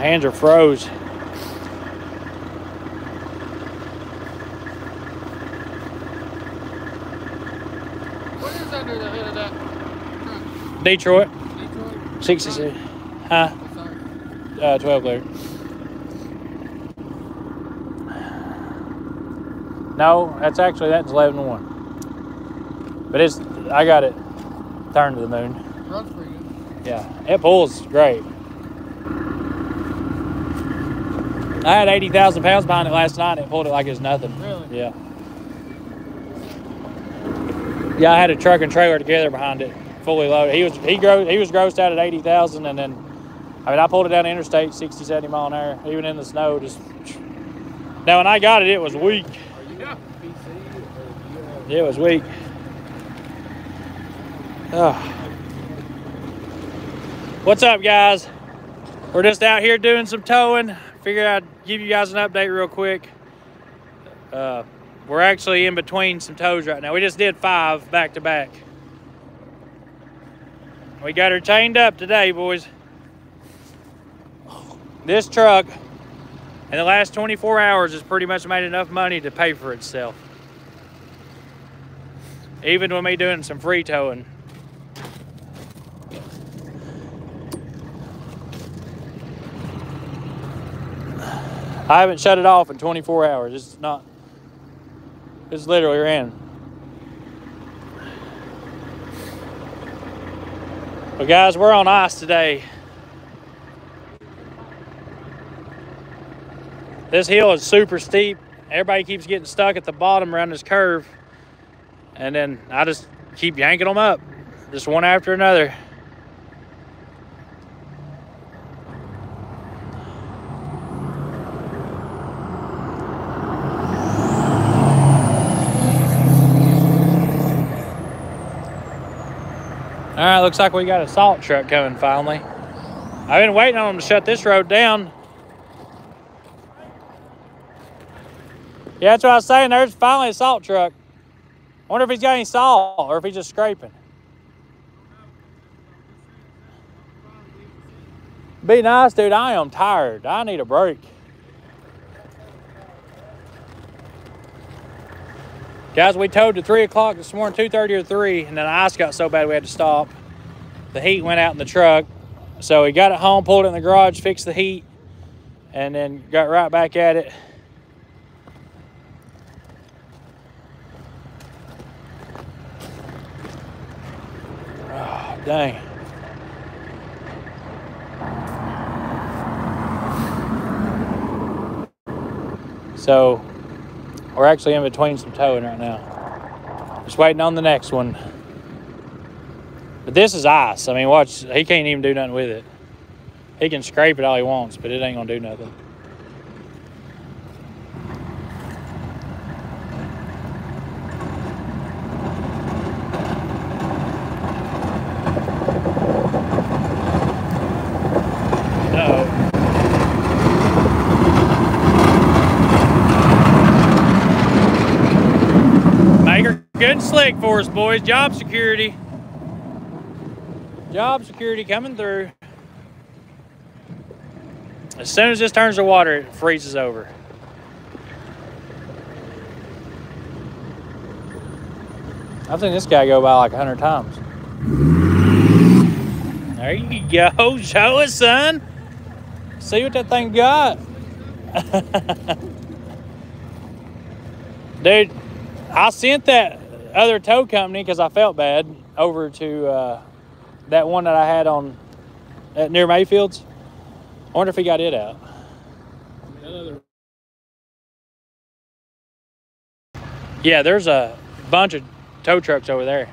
My hands are froze. What is under the hood of that truck? Detroit, Detroit? 66. Huh? Uh, 12 liter. No, that's actually that's 11 to 1. But it's I got it turned to the moon. Runs pretty good. Yeah, it pulls great. I had 80,000 pounds behind it last night and it pulled it like it's nothing. Really? Yeah. Yeah, I had a truck and trailer together behind it, fully loaded. He was he grow he was grossed out at 80,000 and then I mean I pulled it down the interstate 60 70 mile an hour even in the snow just Now when I got it it was weak. Yeah. PC or you have It was weak. Oh. What's up, guys? We're just out here doing some towing. Figured I'd give you guys an update real quick. Uh, we're actually in between some tows right now. We just did five back to back. We got her chained up today, boys. This truck in the last 24 hours has pretty much made enough money to pay for itself even with me doing some free towing. I haven't shut it off in 24 hours. It's not, it's literally ran. But guys, we're on ice today. This hill is super steep. Everybody keeps getting stuck at the bottom around this curve. And then I just keep yanking them up, just one after another. All right, looks like we got a salt truck coming finally. I've been waiting on them to shut this road down. Yeah, that's what I was saying. There's finally a salt truck. Wonder if he's got any salt or if he's just scraping. Be nice, dude. I am tired. I need a break. Guys, we towed to 3 o'clock this morning, 2.30 or 3, and then the ice got so bad we had to stop. The heat went out in the truck. So we got it home, pulled it in the garage, fixed the heat, and then got right back at it. Oh, dang. So we're actually in between some towing right now. Just waiting on the next one. But this is ice. I mean, watch, he can't even do nothing with it. He can scrape it all he wants, but it ain't gonna do nothing. Uh-oh. Make her good and slick for us, boys. Job security. Job security coming through. As soon as this turns to water, it freezes over. I've seen this guy go by like a hundred times. There you go. Show us, son. See what that thing got. Dude, I sent that other tow company because I felt bad over to uh, that one that I had on at near Mayfield's. I wonder if he got it out. Yeah, there's a bunch of tow trucks over there.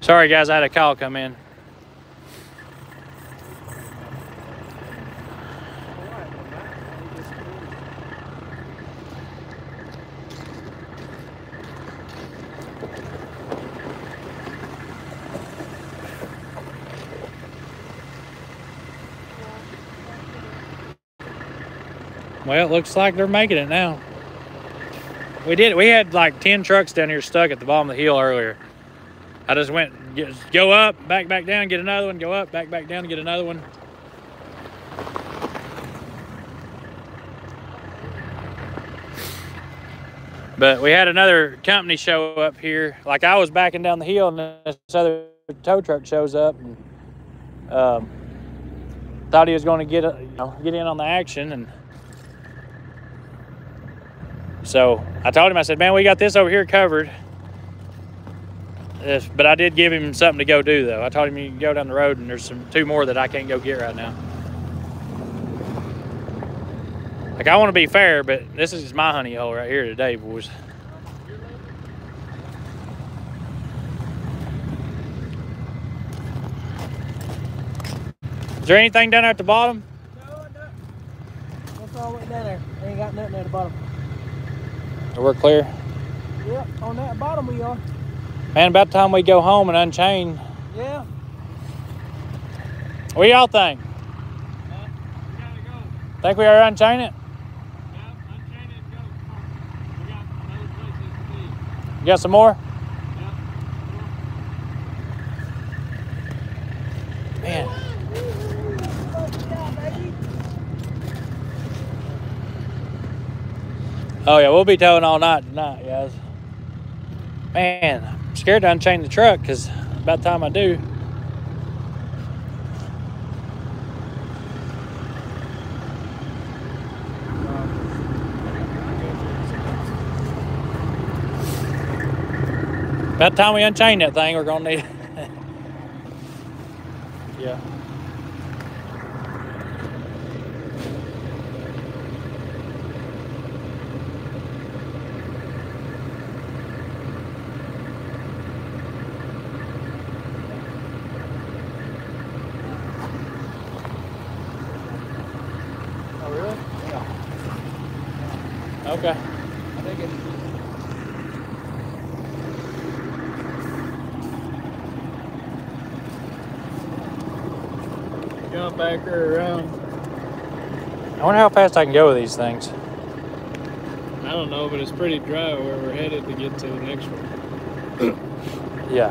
Sorry, guys, I had a call come in. Well, it looks like they're making it now. We did. We had like 10 trucks down here stuck at the bottom of the hill earlier. I just went get, go up, back, back down, get another one, go up, back, back down, get another one. But we had another company show up here. Like I was backing down the hill, and this other tow truck shows up, and um, thought he was going to get you know get in on the action, and so I told him, I said, "Man, we got this over here covered." Yes, but I did give him something to go do though. I told him you can go down the road, and there's some two more that I can't go get right now. Like I want to be fair, but this is my honey hole right here today, boys. Is there anything down there at the bottom? No, no. That's all the way down there. Ain't got nothing at the bottom. We're clear. Yep, on that bottom we are. Man, about time we go home and unchain. Yeah. What do y'all think? Think we are unchain it? You got some more? Man. Oh yeah, we'll be towing all night tonight, guys. Man, I'm scared to unchain the truck because about time I do. About time we unchain that thing, we're gonna need. yeah. Oh really? Yeah. Okay. I think it. Jump back her around. I wonder how fast I can go with these things. I don't know, but it's pretty dry where we're headed to get to the next one. Yeah.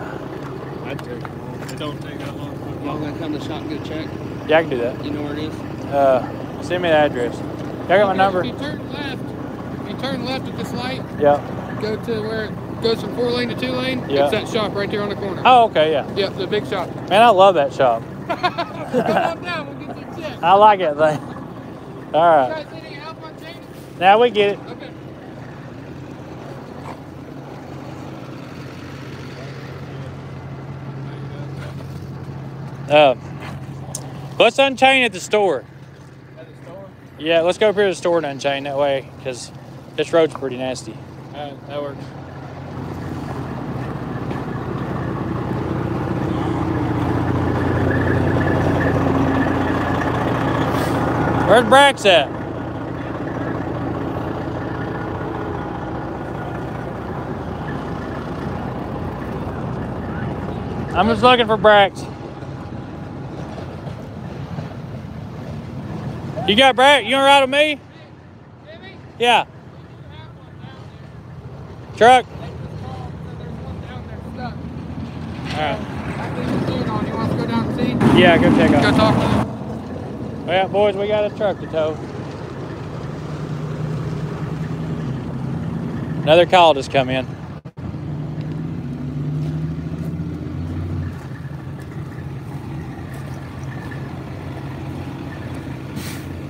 I'd take it. It don't take that long. Y'all gonna come to shop and get checked? Yeah, I can do that. You know where it is? Uh, send me the address. Y'all got my number? If you turn left, if you turn left at this light, Yeah. go to where it goes from four lane to two lane. Yeah. It's that shop right there on the corner. Oh, okay, yeah. Yep, the big shop. Man, I love that shop. Come on down, we'll get you checked. I like that thing. All right. guys need any help on chaining? Now we get it. Okay. Uh, let's unchain at the store. At the store? Yeah, let's go up here to the store and unchain that way because this road's pretty nasty. Alright, that works. Where's Brax at? I'm just looking for Brax. You got Brax? You gonna ride with me? Yeah. you have one down there. Truck? They just called, so there's one down there stuck. All right. I leave the scene on. You want to go down and see? Yeah, go check Go talk to them. Well, boys, we got a truck to tow. Another call just come in.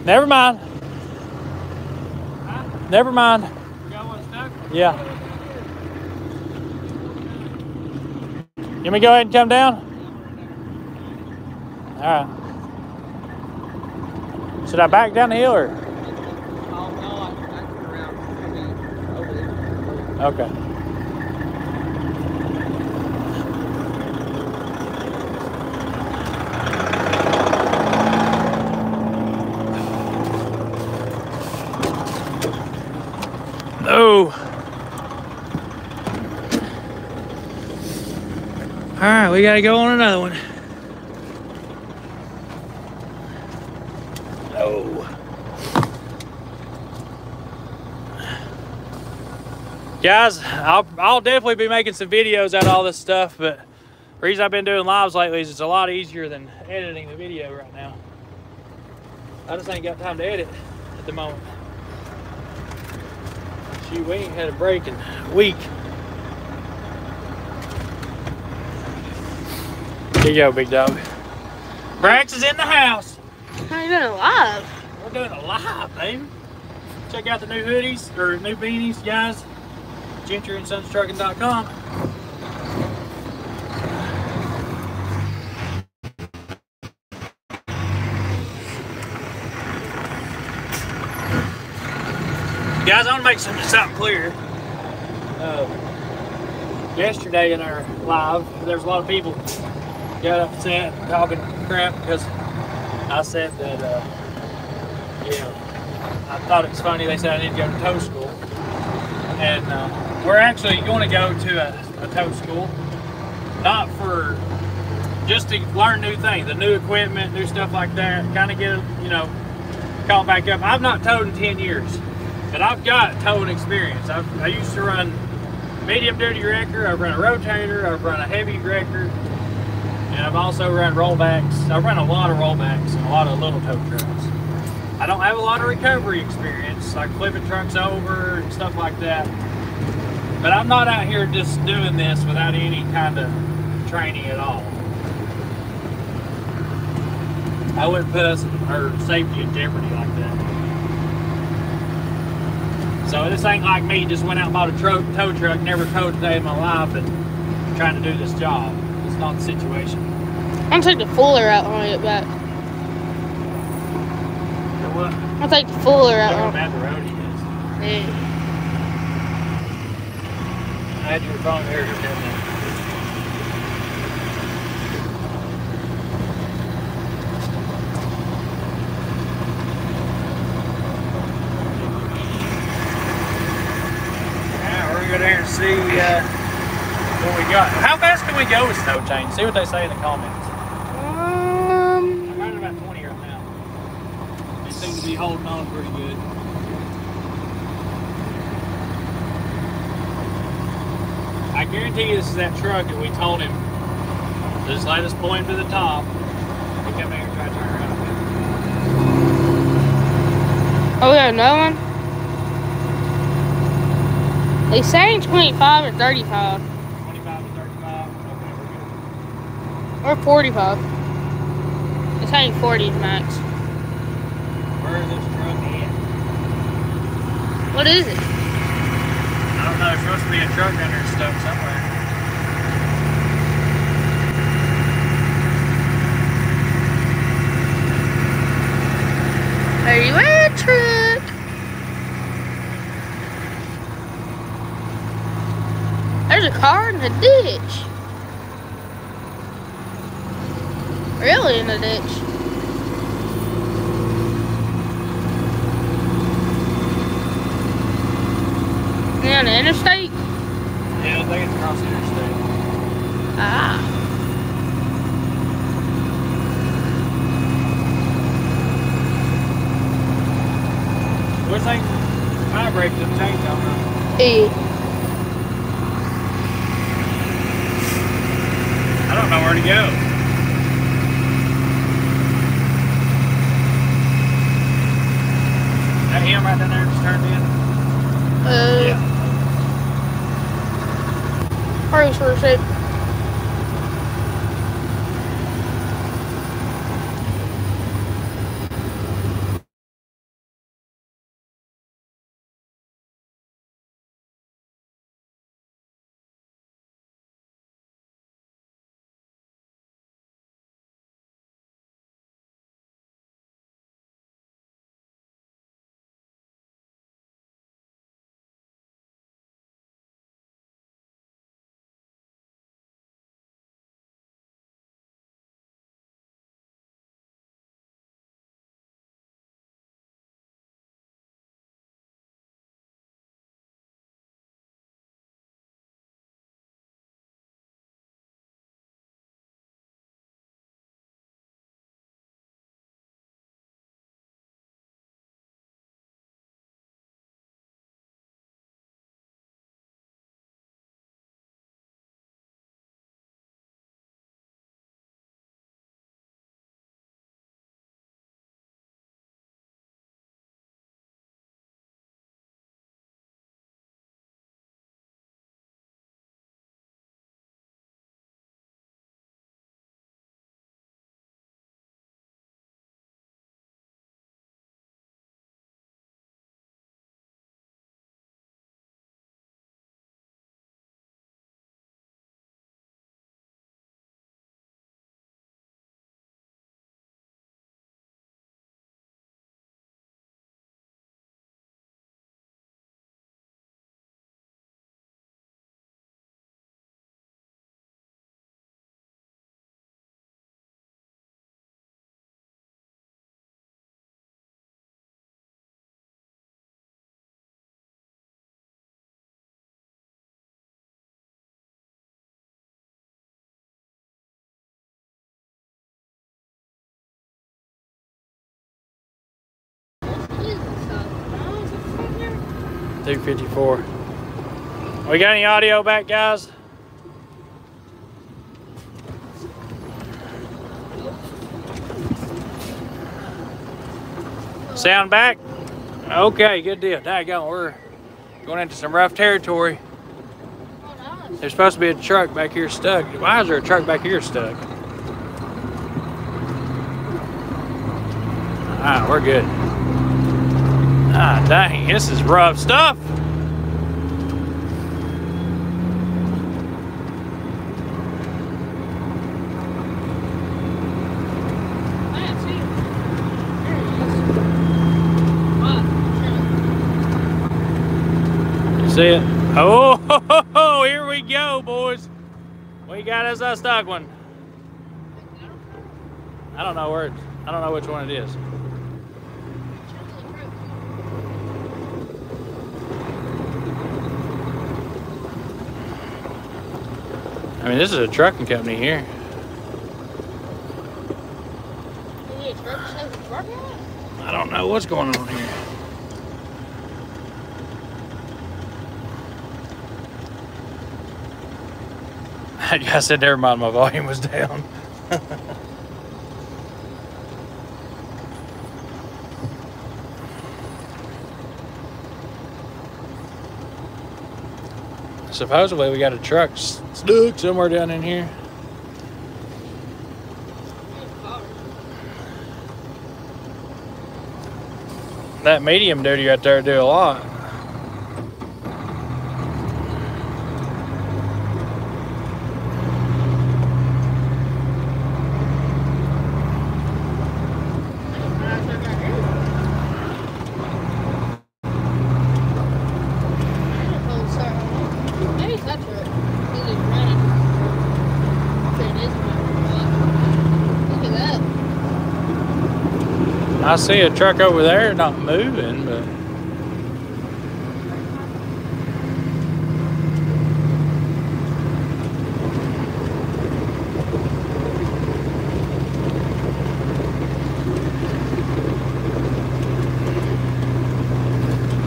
Never mind. Never mind. You got one stuck? Yeah. You me go ahead and come down? All right. Should I back down the hill or? Okay. No. All right, we gotta go on another one. Oh. Guys, I'll, I'll definitely be making some videos out of all this stuff, but the reason I've been doing lives lately is it's a lot easier than editing the video right now. I just ain't got time to edit at the moment. Shoot, we ain't had a break in a week. Here you go, big dog. Brax is in the house. How you doing live? We're doing a live, baby. Check out the new hoodies or new beanies, guys. GentryandSonstrucking.com. Guys, I want to make some, something clear. Uh, yesterday in our live, there was a lot of people got upset talking crap because I said that, uh, know, I thought it was funny. They said I need to go to tow school. And uh, we're actually going to go to a, a tow school, not for just to learn new things, the new equipment, new stuff like that, kind of get, you know, caught back up. I've not towed in 10 years, but I've got towing experience. I've, I used to run medium duty wrecker, I've run a rotator, I've run a heavy wrecker, and I've also run rollbacks. I've run a lot of rollbacks and a lot of little tow trucks. I don't have a lot of recovery experience, like flipping trucks over and stuff like that. But I'm not out here just doing this without any kind of training at all. I wouldn't put us our safety in jeopardy like that. So this ain't like me just went out and bought a tro- tow truck, never towed a day in my life, and trying to do this job. It's not the situation. I'm take the fuller out when I get back. So what? I'll take the fuller Look how bad the road is. Yeah. I had your phone here just a minute. Yeah, we're gonna go there and see uh, what we got. How fast can we go with snow chain? See what they say in the comments. Um, I'm running about 20 right now. They seem to be holding on pretty good. I guarantee you this is that truck that we told him just let us pull him to the top. He come here and try to turn around. oh, we got another one. They saying 25 or 35 25 to 35. Okay, we're good. or 45. It's saying 40 max. Where is this truck at? What is it? Don't know. There's supposed to be a truck under stuff somewhere. Are you at truck? There's a car in the ditch. Really in the ditch. Yeah, on the interstate? Yeah, I think it's across the interstate. Ah. What's that? My brake didn't change on that. E. I don't know where to go. That him right down there just turned in? Uh, Probably for a shape. 254. We got any audio back, guys? Sound back? Okay, good deal. Daggone, we're going into some rough territory. There's supposed to be a truck back here stuck. Why is there a truck back here stuck? Ah, we're good. Ah, dang, this is rough stuff. See him. There he is. Wow, You see it? Oh, here we go, boys. We got us a stuck one. I don't know where. I don't know which one it is. I mean, this is a trucking company here. You need a truck to save the truck out? I don't know what's going on here. I guess I never mind. My volume was down. Supposedly we got a truck stuck somewhere down in here. That medium duty right there do a lot. Maybe it's that truck. Because it's running. There it is. Look at that. I see a truck over there not moving, but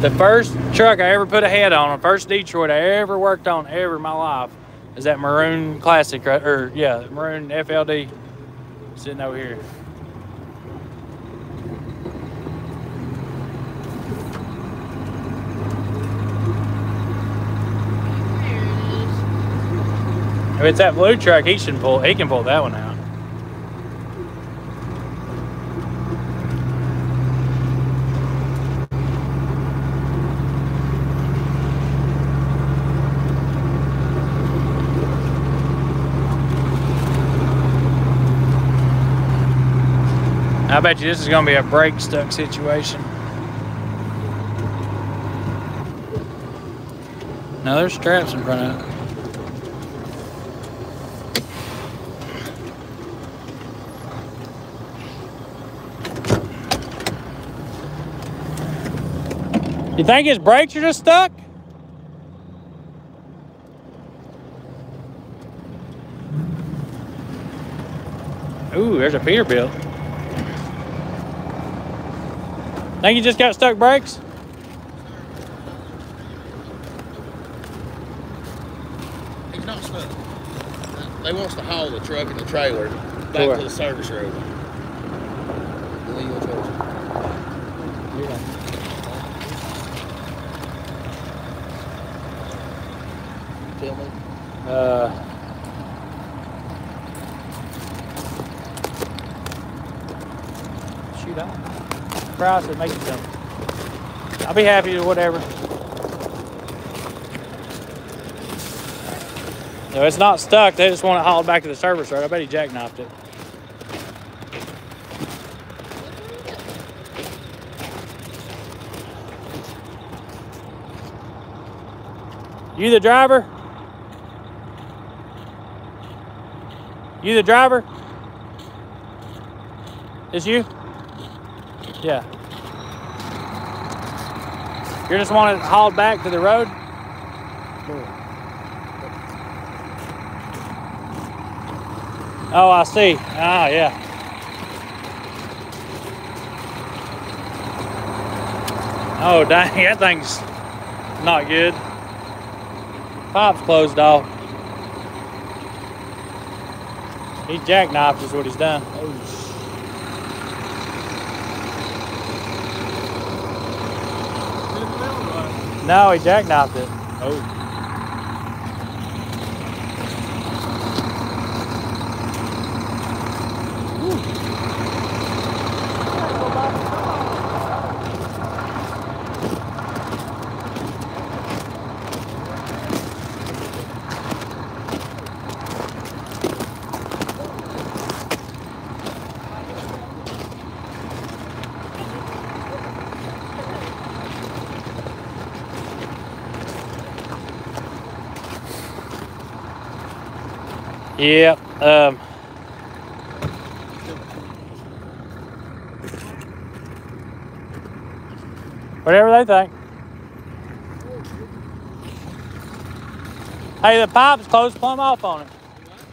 the first truck I ever put a head on, the first Detroit I ever worked on ever in my life, is that maroon classic? Or yeah, maroon FLD sitting over here. There it is. If it's that blue truck, he should pull. He can pull that one out. I bet you this is going to be a brake stuck situation. No, there's straps in front of it. You think his brakes are just stuck? Ooh, there's a Peterbilt. Think you just got stuck brakes? He's not stuck. They wants to haul the truck and the trailer back to the service road. Lee, you'll tell us. Tell me. Uh, shoot, I it, make something. I'll be happy with whatever. No, it's not stuck. They just want to haul it hauled back to the service road. I bet he jackknifed it. You the driver? You the driver? Is you? Yeah. You just want it hauled back to the road? Oh, I see. Ah, yeah. Oh, dang, that thing's Not good. Pipe's closed off. He jackknifed is what he's done. No, he jackknifed it. Oh. Yep. Um, whatever they think. Hey, the pipe's closed plumb off on it.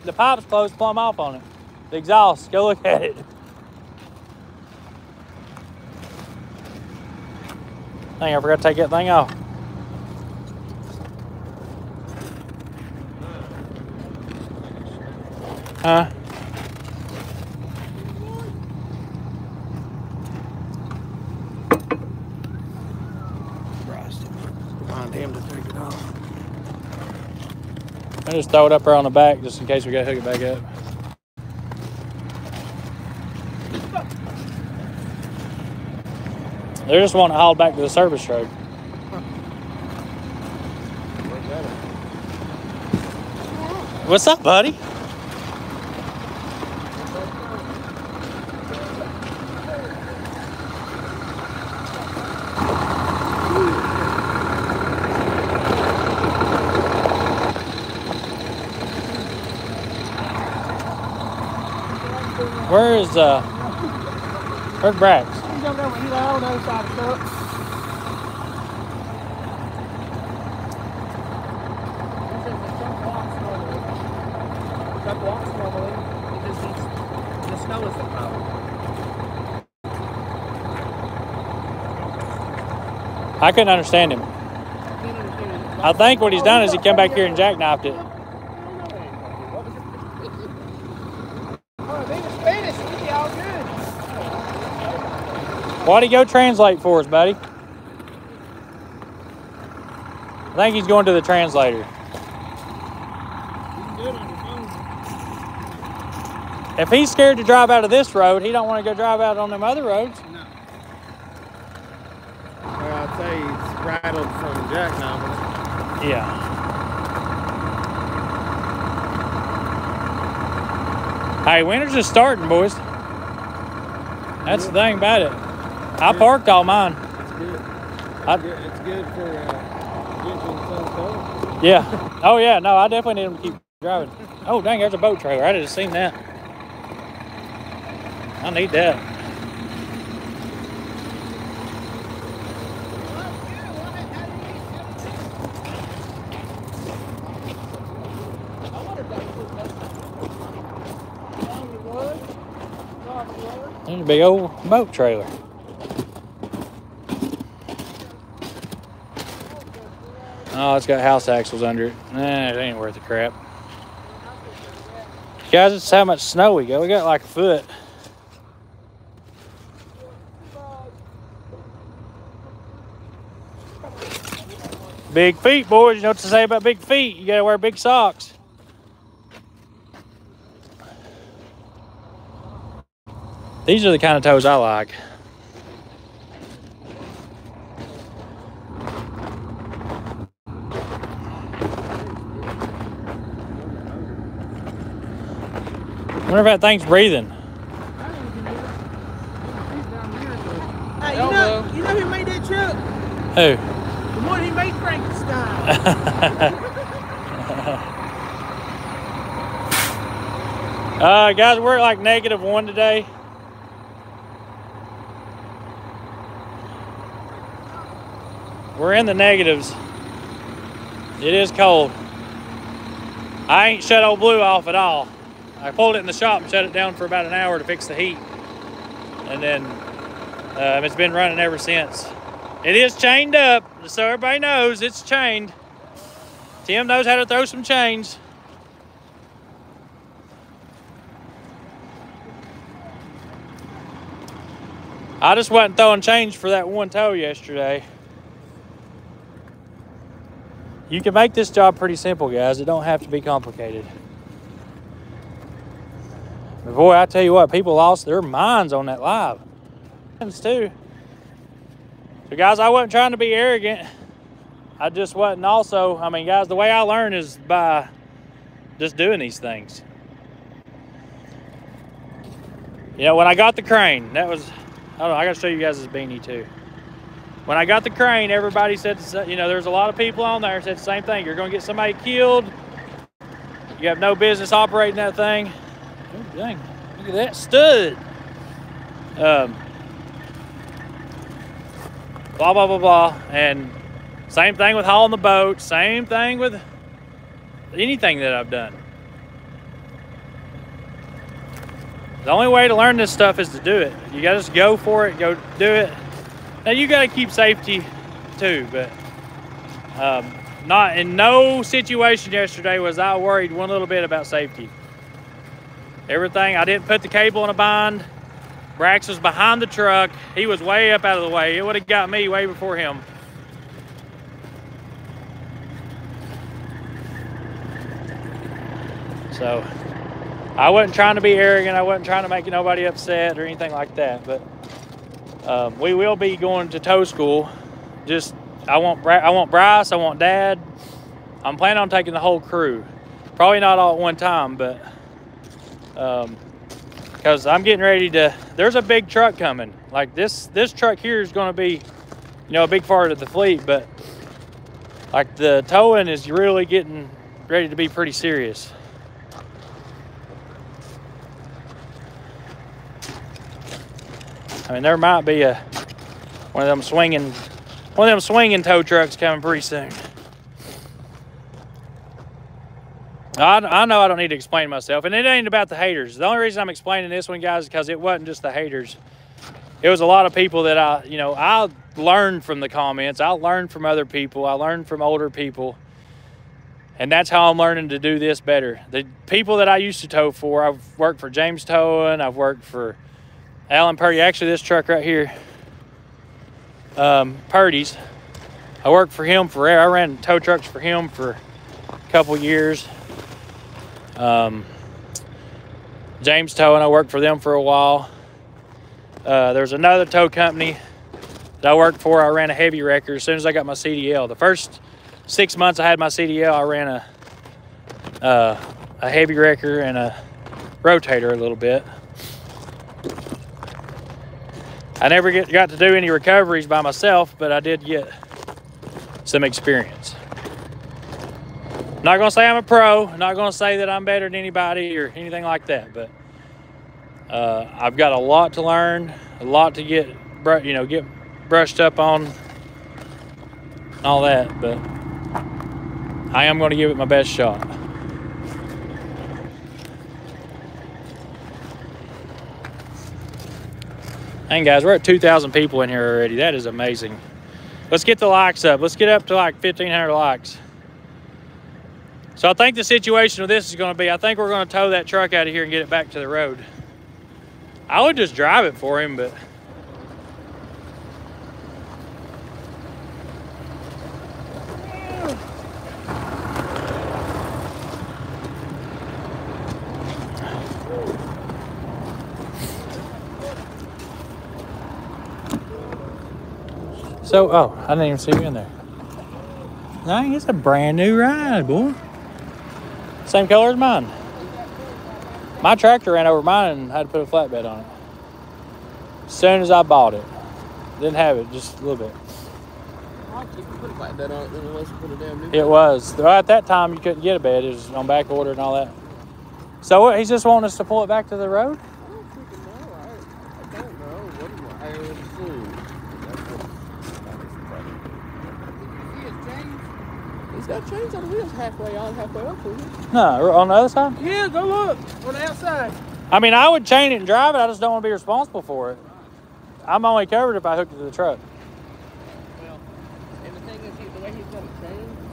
The pipe's closed plumb off on it. The exhaust. Go look at it. Dang, I forgot to take that thing off. Huh? Find him to take it off. I just throw it up there on the back just in case we gotta hook it back up. They're just wanting to haul back to the service road. What's up, buddy? Is uh Brax? He's over there when he's on the other side of the truck. I couldn't understand him. I think what he's done is he come back here and jackknifed it. Oh, they were Spanish. We'd be all good. Why'd he go translate for us, buddy? I think he's going to the translator. You can do it on your phone. If he's scared to drive out of this road, he don't want to go drive out on them other roads. No. Well, I'd say he's rattled from jackknifing. Yeah. Hey, winter's just starting, boys. That's the thing about it. I parked all mine. It's good. I- Good- It's good for uh, drinking some cold. Yeah. Oh yeah. No, I definitely need him to keep driving. Oh dang, there's a boat trailer. I didn't seen that. I need that. There's a big old boat trailer. Oh, it's got house axles under it. Nah, it ain't worth the crap. Guys, this is how much snow we got. We got like a foot. Big feet, boys. You know what to say about big feet. You gotta wear big socks. These are the kind of toes I like. Wonder if that thing's breathing. Hey, you know, you know who made that truck? Who? The one who made Frankenstein. uh, guys, we're at like negative one today. We're in the negatives. It is cold. I ain't shut old blue off at all. I pulled it in the shop and shut it down for about an hour to fix the heat. And then um, it's been running ever since. It is chained up, so everybody knows it's chained. Tim knows how to throw some chains. I just wasn't throwing chains for that one tow yesterday. You can make this job pretty simple, guys. It don't have to be complicated. Boy, I tell you what, people lost their minds on that live. Too. So, guys, I wasn't trying to be arrogant. I just wasn't also, I mean, guys, the way I learn is by just doing these things. You know, when I got the crane, that was, I don't know, I got to show you guys this beanie too. When I got the crane, everybody said, you know, there's a lot of people on there said the same thing. You're going to get somebody killed. You have no business operating that thing. Oh, dang. Look at that stud. Um, blah, blah, blah, blah. And same thing with hauling the boat. Same thing with anything that I've done. The only way to learn this stuff is to do it. You got to just go for it, go do it. Now you got to keep safety too, but um, not in no situation yesterday was I worried one little bit about safety. Everything, I didn't put the cable in a bind. Brax was behind the truck. He was way up out of the way. It would have got me way before him. So I wasn't trying to be arrogant. I wasn't trying to make nobody upset or anything like that. But um, we will be going to tow school. Just I want I want Bryce. I want Dad. I'm planning on taking the whole crew. Probably not all at one time, but um, because I'm getting ready to. There's a big truck coming. Like this, this truck here is going to be, you know, a big part of the fleet. But like the towing is really getting ready to be pretty serious. I mean, there might be a one of them swinging, one of them swinging tow trucks coming pretty soon. I, I know I don't need to explain myself, and it ain't about the haters. The only reason I'm explaining this one, guys, is because it wasn't just the haters. It was a lot of people that I, you know, I learned from the comments. I learned from other people. I learned from older people. And that's how I'm learning to do this better. The people that I used to tow for, I've worked for James Towing, I've worked for Alan Purdy. Actually, this truck right here, um, Purdy's. I worked for him forever. I ran tow trucks for him for a couple years. Um, James Towing, I worked for them for a while. Uh, there's another tow company that I worked for. I ran a heavy wrecker as soon as I got my CDL. The first six months I had my CDL, I ran a uh, a heavy wrecker and a rotator a little bit. I never get, got to do any recoveries by myself, but I did get some experience. Not gonna say I'm a pro. Not gonna say that I'm better than anybody or anything like that. But uh, I've got a lot to learn, a lot to get, you know, get brushed up on, all that. But I am going to give it my best shot. And guys, we're at 2,000 people in here already. That is amazing. Let's get the likes up. Let's get up to like 1,500 likes. So I think the situation of this is going to be, I think we're going to tow that truck out of here and get it back to the road. I would just drive it for him, but So, oh, I didn't even see you in there. Dang, it's a brand new ride, boy. Same color as mine. My tractor ran over mine and had to put a flatbed on it. As soon as I bought it. Didn't have it, just a little bit. It was. At that time, you couldn't get a bed. It was on back order and all that. So what, he's just wanting us to pull it back to the road? He's got chains on the wheels halfway on, halfway up. No, on the other side? Yeah, go look on the outside. I mean, I would chain it and drive it. I just don't want to be responsible for it. I'm only covered if I hook it to the truck.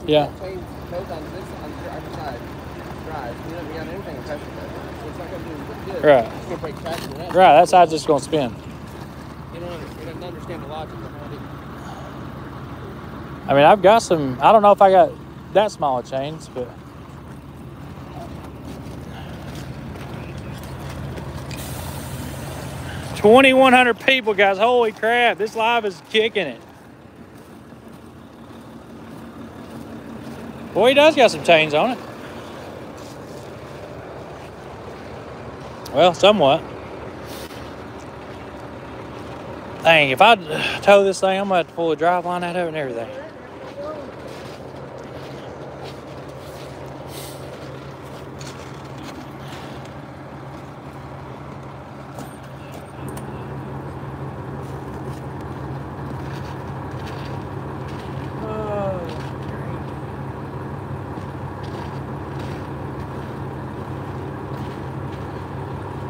Yeah. Change both on this on the other side. Drive. You don't got anything attached to that. So it's not gonna do good. Right. It's gonna break traction. that. Right, that side's just gonna spin. You don't, under, you don't understand the logic behind it. I mean, I've got some. I don't know if I got that small of chains, but twenty-one hundred people, guys. Holy crap! This live is kicking it. Boy, he does got some chains on it. Well, somewhat. Dang, if I tow this thing, I'm gonna have to pull the drive line out of it and everything.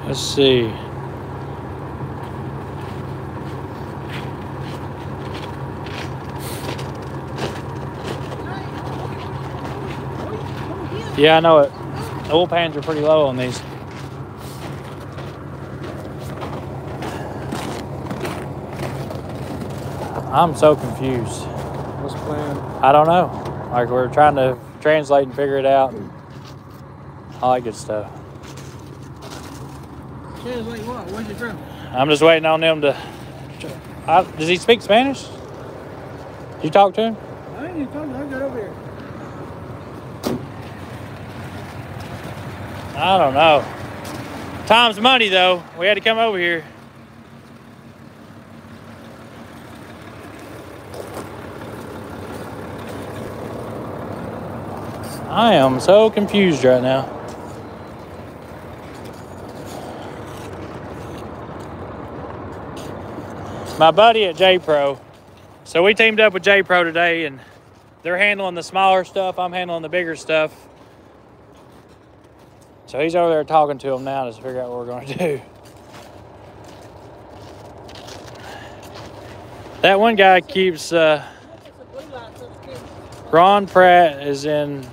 Let's see. Yeah, I know it. The oil pans are pretty low on these. I'm so confused. What's the plan? I don't know. Like we're trying to translate and figure it out. And all that good stuff. What? I'm just waiting on them to. I, does he speak Spanish? You talk to him? I ain't even talking. I got over here. I don't know. Time's money though. We had to come over here. I am so confused right now. My buddy at J Pro. So we teamed up with J Pro today and they're handling the smaller stuff. I'm handling the bigger stuff. So he's over there talking to him now to figure out what we're going to do. That one guy keeps, uh, Ron Pratt is in.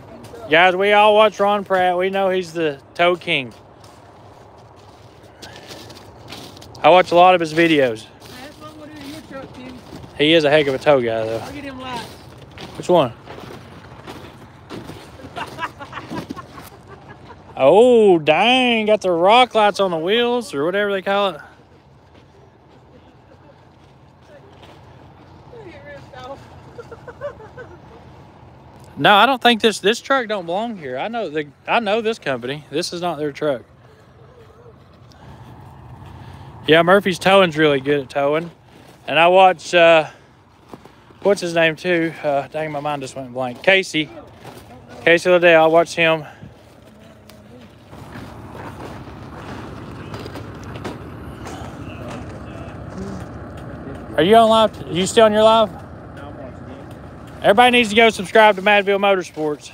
Guys, we all watch Ron Pratt. We know he's the tow king. I watch a lot of his videos. That's what we're doing in your truck, Tim. He is a heck of a tow guy, though. Look at him lights. Which one? Oh, dang. Got the rock lights on the wheels or whatever they call it. No, I don't think this this truck don't belong here. I know the I know this company. This is not their truck. Yeah, Murphy's towing's really good at towing. And I watch uh what's his name too? Uh dang my mind just went blank. Casey. Casey Liddell, I watch him. Are you on live? Are you still on your live? Everybody needs to go subscribe to Madville Motorsports.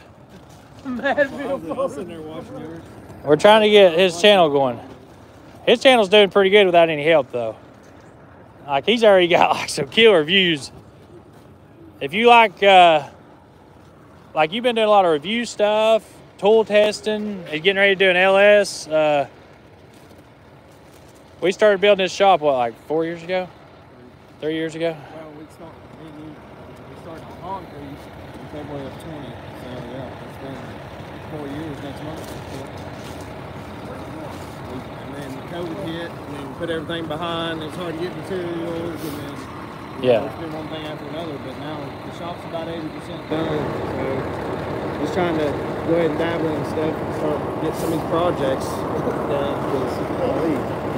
I was sitting there watching. We're trying to get his channel going. His channel's doing pretty good without any help though. Like he's already got like some killer views. If you like uh like you've been doing a lot of review stuff, tool testing, and getting ready to do an LS. Uh we started building this shop what like four years ago? Three years ago? Well, we started, we started on concrete in February of 20. So, yeah, it's been four years next month. And then COVID hit, put everything behind. It's hard to get materials, and then Yeah. know, it's been one thing after another. But now the shop's about 80% done. So, just trying to go ahead and dabble in stuff and start get some of these projects done. Because,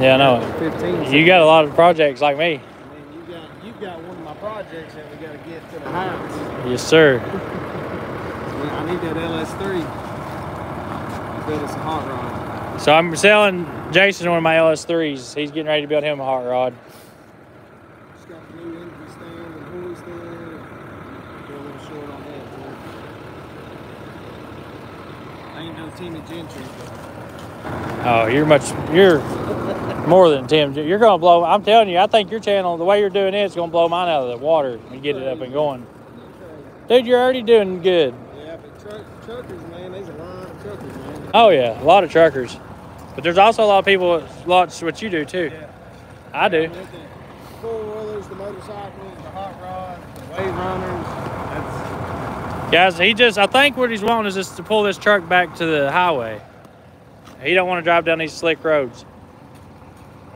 Yeah, I know 15. You got a lot of projects like me. And you got you've got one of my projects that we got to get to the house. Yes, sir. I need that LS3 to build us a hot rod. So I'm selling Jason one of my LS3s. He's getting ready to build him a hot rod. Just got the new engine stand and hoist in. Go a little short on that. Too. I ain't no Timmy Gentry, but Oh, you're much you're more than Tim. You're gonna blow. I'm telling you, I think your channel, the way you're doing it, is gonna blow mine out of the water and get it up and going. Dude, you're already doing good. Yeah, but truck, truckers, man, there's a lot of truckers, man. Oh yeah, a lot of truckers. But there's also a lot of people that lots what you do too. Yeah. I do. The four wheelers, the motorcycles, the hot rods, the wave runners. That's Guys, he just I think what he's wanting is just to pull this truck back to the highway. He don't want to drive down these slick roads.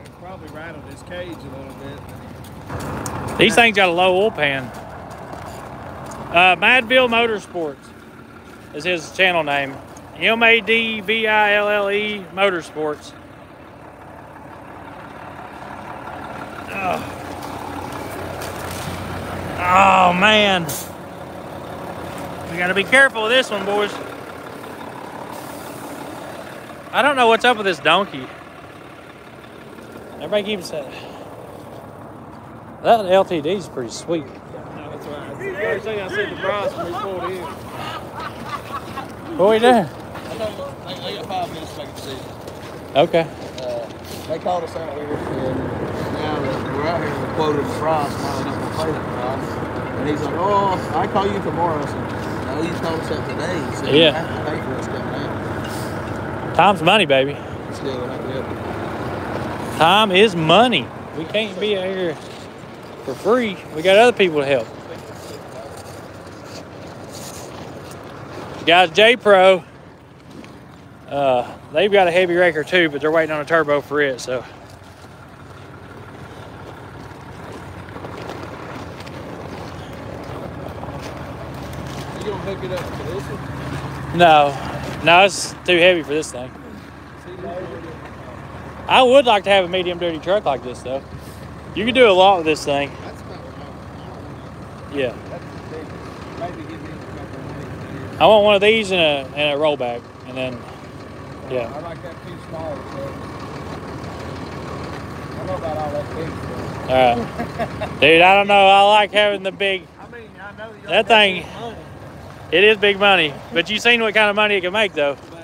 it probably rattled his cage a little bit. These things got a low oil pan. Uh, Madville Motorsports is his channel name. M A D V I L L E Motorsports. Oh. oh man. We gotta be careful with this one, boys. I don't know what's up with this donkey. Everybody keeps saying that LTD is pretty sweet. No, that's right. That's the first thing I said to Bryce when we pulled in. What we doing? I know they, they got five minutes to make a decision. Okay. Uh, they called us out here, and now that we're out here, we quoted the price. Now they don't want to pay that price. And he's like, "Oh, I call you tomorrow." I said, "No, you called us out today." He said, Yeah. "You have to pay for us coming out." Time's money, baby. Still, not gonna help you. Time is money. We can't be out here for free. We got other people to help. You Guys, J Pro, uh, they've got a heavy wrecker too, but they're waiting on a turbo for it. So You gonna hook it up to this one? no, no, it's too heavy for this thing. See, load it. I would like to have a medium duty truck like this though. You can do a lot with this thing. That's about what Yeah, I That's big. Maybe give me a couple of minutes I want one of these and a and a rollback, and then. Yeah. I like that too small, so. I don't know about all that big stuff. all right, dude. I don't know. I like having the big. I mean, I know That thing- It is big money, but you seen what kind of money it can make though. but uh,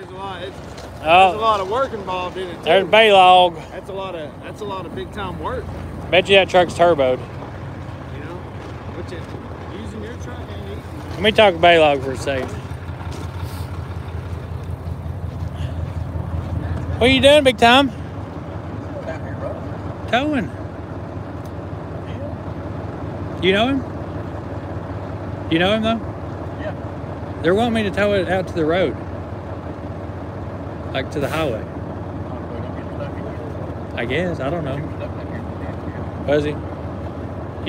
it's a lot. It's, there's a Oh, lot of work involved in it too. there's Baylog. That's a lot of that's a lot of big time work. Bet you that truck's turboed. You know, which it, using your truck ain't easy. Let me talk Baylog for a second. What are you doing, big time? Down here, bro. Towing. You know him? You know him though? Yeah. They're wanting me to tow it out to the road, like to the highway. I guess I don't know. Was he?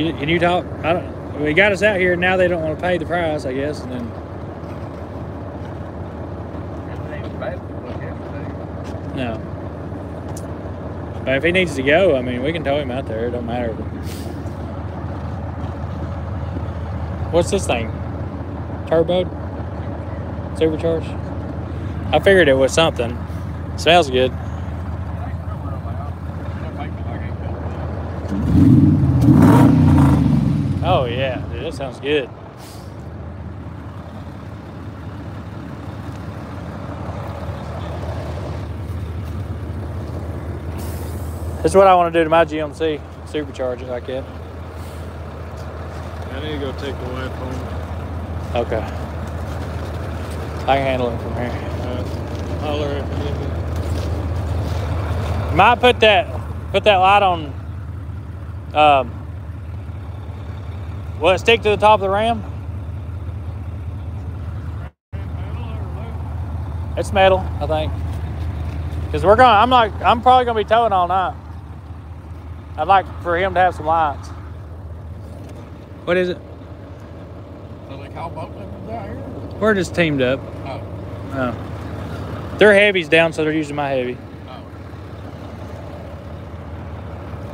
You, can you talk? I don't. We got us out here. Now they don't want to pay the price. I guess, and then no. But if he needs to go, I mean, we can tow him out there. It don't matter. What's this thing? Turboed? Supercharged? I figured it was something. Smells good. Oh yeah, dude, that sounds good. This is what I want to do to my GMC. Supercharge it like that. I need to go take the wife home. Okay. I can handle it from here. Uh, holler at me. Might put that put that light on. Um, will it stick to the top of the ram? It's metal, I think. Cause we're gonna. I'm like. I'm probably gonna be towing all night. I'd like for him to have some lights. What is it? So they call both of them down here? We're just teamed up. Oh. Oh. Their heavy's down, so they're using my heavy. Oh.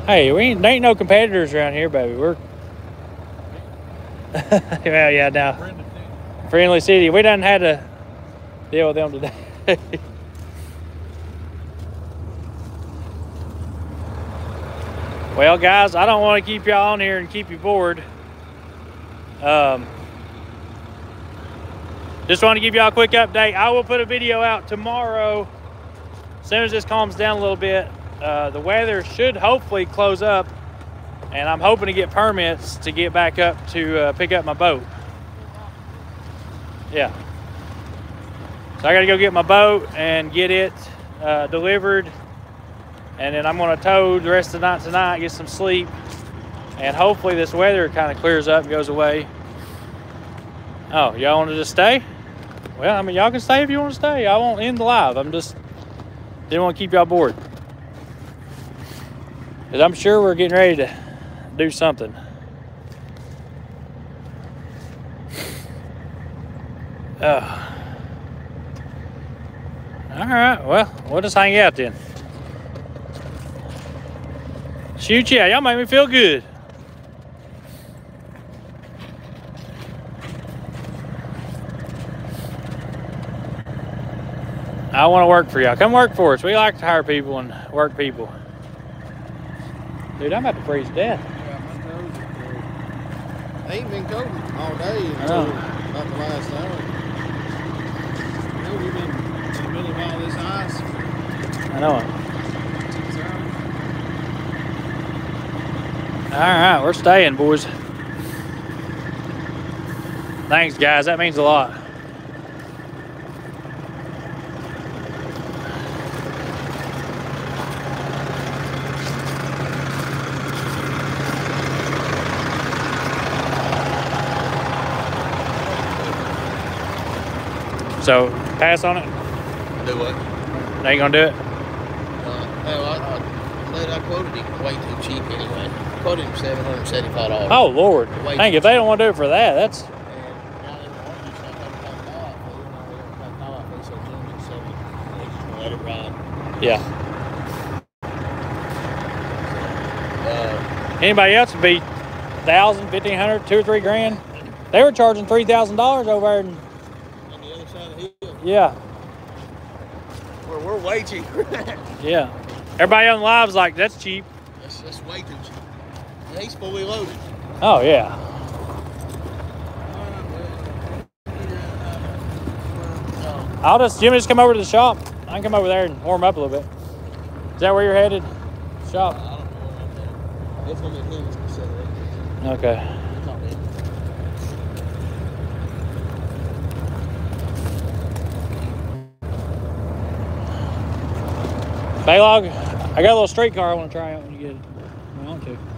Hey, we ain't, there ain't no competitors around here, baby. We're well, yeah, now Brenda did. friendly city. We done had to deal with them today. well, guys, I don't want to keep y'all on here and keep you bored. Um, just want to give y'all a quick update. I will put a video out tomorrow as soon as this calms down a little bit. Uh, the weather should hopefully close up, and I'm hoping to get permits to get back up to uh, pick up my boat. Yeah. So I got to go get my boat and get it uh, delivered, and then I'm gonna tow the rest of the night tonight, get some sleep, and hopefully this weather kind of clears up and goes away. Oh, y'all want to just stay? Well, I mean, y'all can stay if you want to stay. I won't end the live. I'm just didn't want to keep y'all bored. Because I'm sure we're getting ready to do something. Oh. All right, well, we'll just hang out then. Shoot, yeah, y'all make me feel good. I want to work for y'all. Come work for us. We like to hire people and work people. Dude, I'm about to freeze to death. Yeah, my toes are cold. They ain't been cold all day until know. about the last hour. You know, we've been in the middle of all this ice I know it. six hours. All right, we're staying, boys. Thanks, guys. That means a lot. So, pass on it. Do what? They ain't gonna do it. Uh, no, I, I, I, I quoted him way too cheap anyway. Quoted him seven hundred seventy-five dollars. Oh Lord! Wait. Dang, if they don't want to do it for that, that's And now they want to start talking about that. But you know, they don't talk about it. So Jim just said they just want to let it ride. yeah. Uh, Anybody else would be thousand, fifteen hundred, two or three grand. They were charging three thousand dollars over there. And, on the other side of the hill, yeah, where we're way cheaper. yeah. Everybody on live's like, that's cheap. that's, that's way too cheap. He's fully loaded. Oh yeah. I'll just Jimmy just come over to the shop. I can come over there and warm up a little bit. Is that where you're headed? Shop. I don't know what I'm It's gonna be him to. Okay. It's not me. Baylog, I got a little street car I want to try out when you get it. I want to.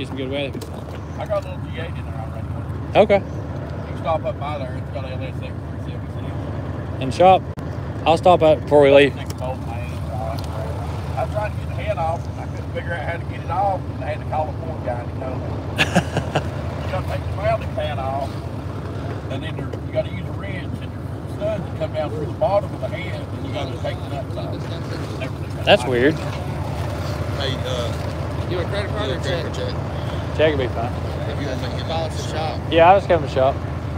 Get some good weather. I got a little G8 in there already. Okay. You can stop up by there. It's got LS 376 In the shop. I'll stop out before we leave. Six bolt mains. all that crap. I was trying to get the head off. and I couldn't figure out how to get it off. And I had to call the port guy and he told me. You got to take the welding pan off. And then there, you got to use a wrench and your studs that come down through the bottom of the head. And you got to take the nuts off. That's weird. Hey, uh, You a credit card yeah, or check, check? Check. Check will be fine. If you want to make it Call us the shop. Yeah, I'll just come to the shop.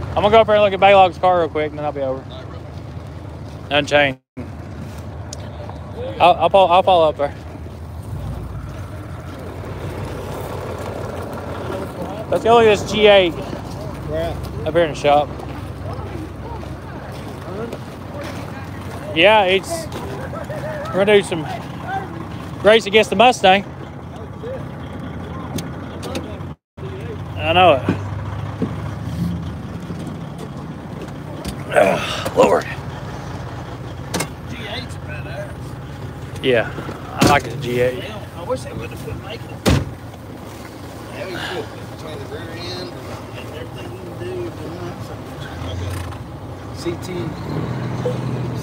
I'm gonna go up there and look at Baylog's car real quick, and then I'll be over. All right. Unchained. I'll, I'll, follow, I'll follow up there. Let's go look at this G8 Right. up here in the shop. Yeah, it's we're gonna do some race against the Mustang. I know it. Ugh, Lord. G8's badass. Yeah, I like the G8. Hell, I wish they would have put making it. Yeah, we. Between the rear end and everything you can do with the nuts. CT,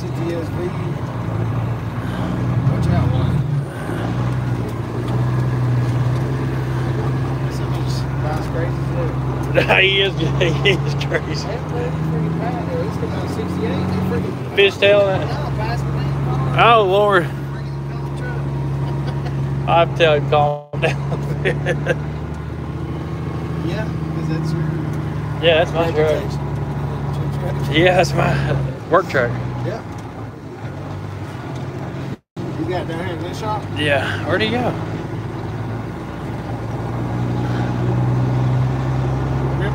CTSV. Watch out, one. Some crazy too. he is he is crazy. That thing's freaking bad, though. It's about 68. They freaking Fishtail that. now past the main bar. Oh Lord. Freaking out the truck. I'm telling you, calm down. Yeah, because that's your yeah, that's my truck. reputation. That's your truck. Yeah, that's my work truck. Yeah. You got down here in this shop? Yeah, where'd he go?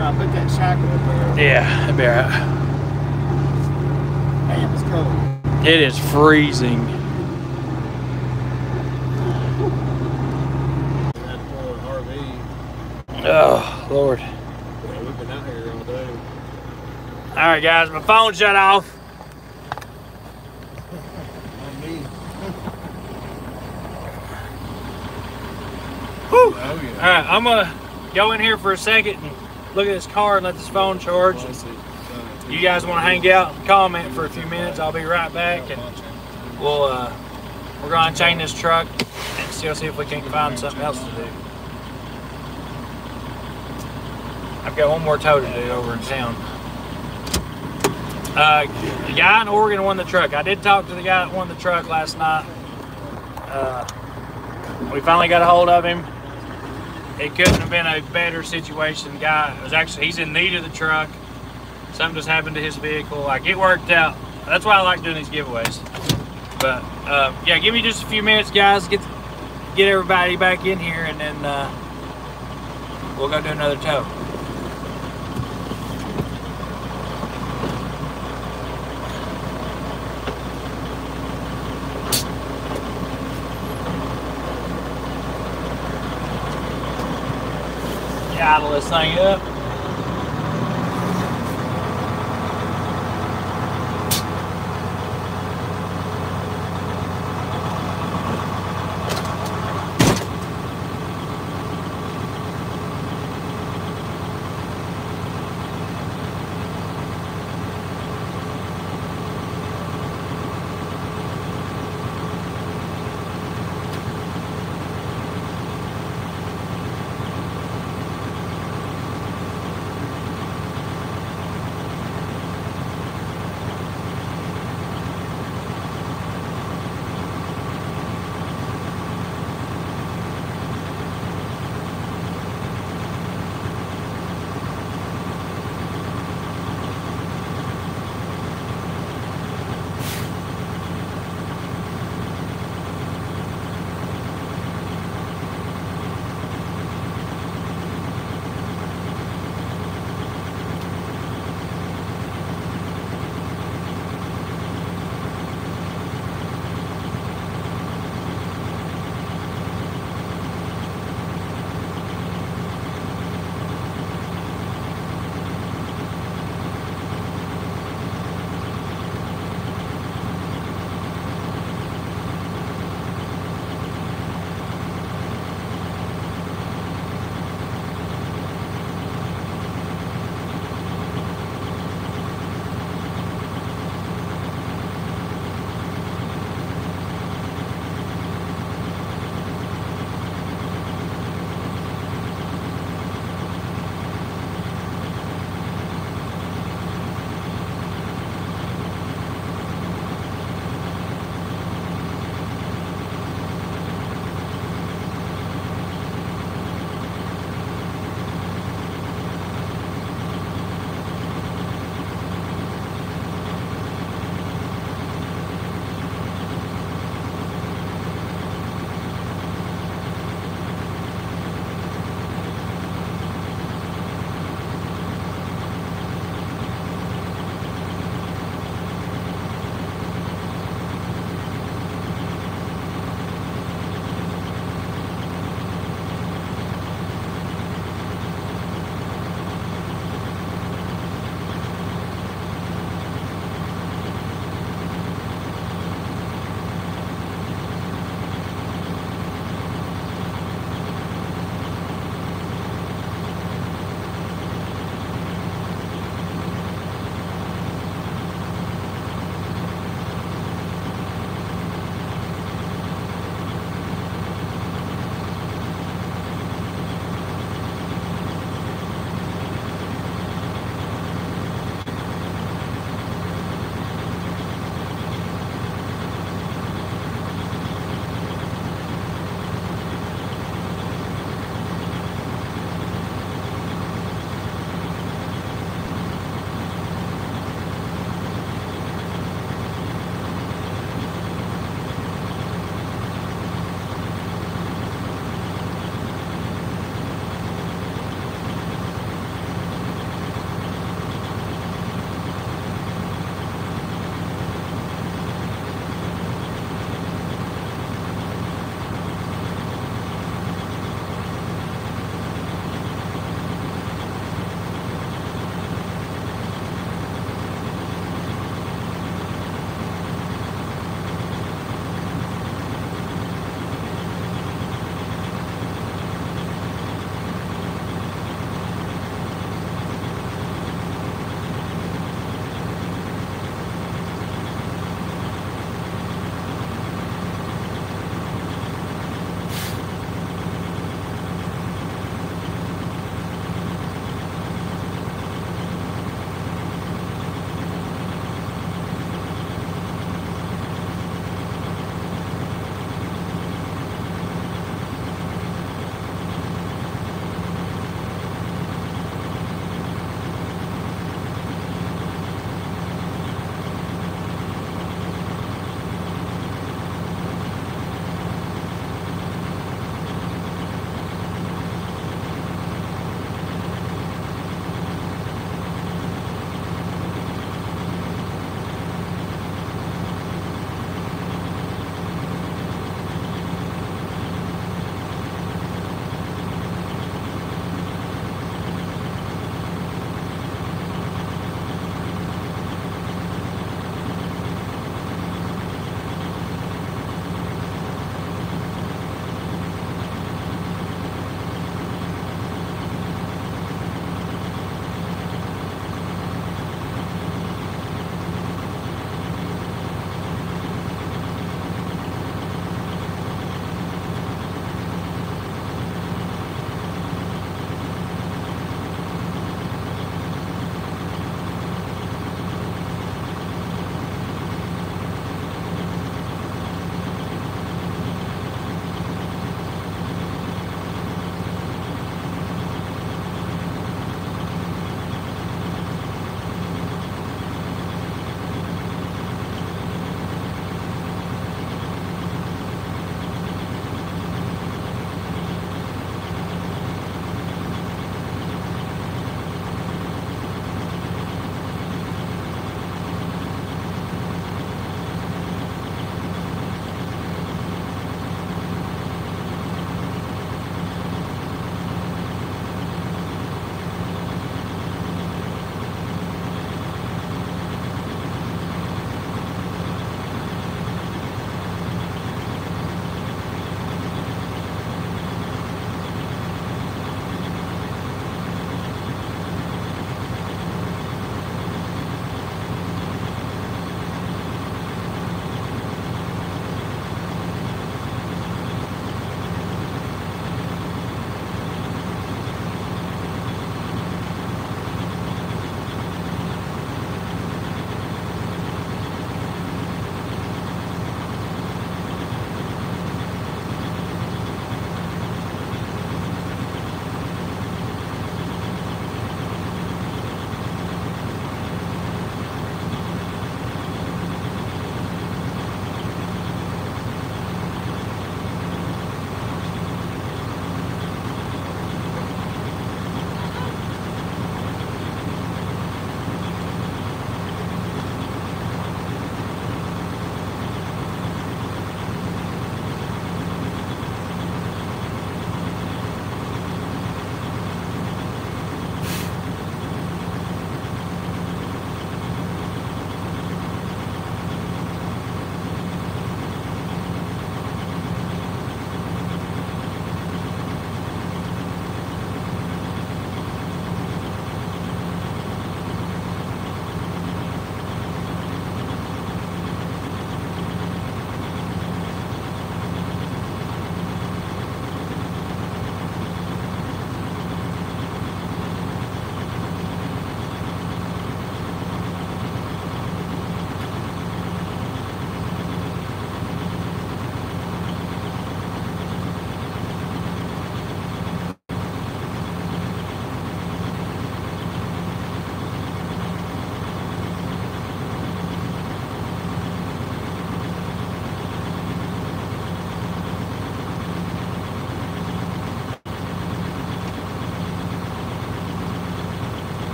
I put that shackle up there. Yeah, it'd be all right. Man, it's cold. It is freezing. We had to pull an RV. Oh Lord. Yeah, we've been out here all day. All right, guys, my phone shut off. Whew. Oh, yeah. right, I'm gonna go in here for a second and look at this car and let this phone charge. Oh, You guys want to hang out and comment for a few minutes? I'll be right back, and we'll uh, we're gonna chain this truck and still see if we can find something else to do. I've got one more tow to do over in town. Uh, the guy in Oregon won the truck. I did talk to the guy that won the truck last night. Uh, we finally got a hold of him. It couldn't have been a better situation. Guy was actually he's in need of the truck. Something just happened to his vehicle. Like it worked out. That's why I like doing these giveaways. But uh, yeah, give me just a few minutes, guys. Get get everybody back in here, and then uh, we'll go do another tow. This thing up.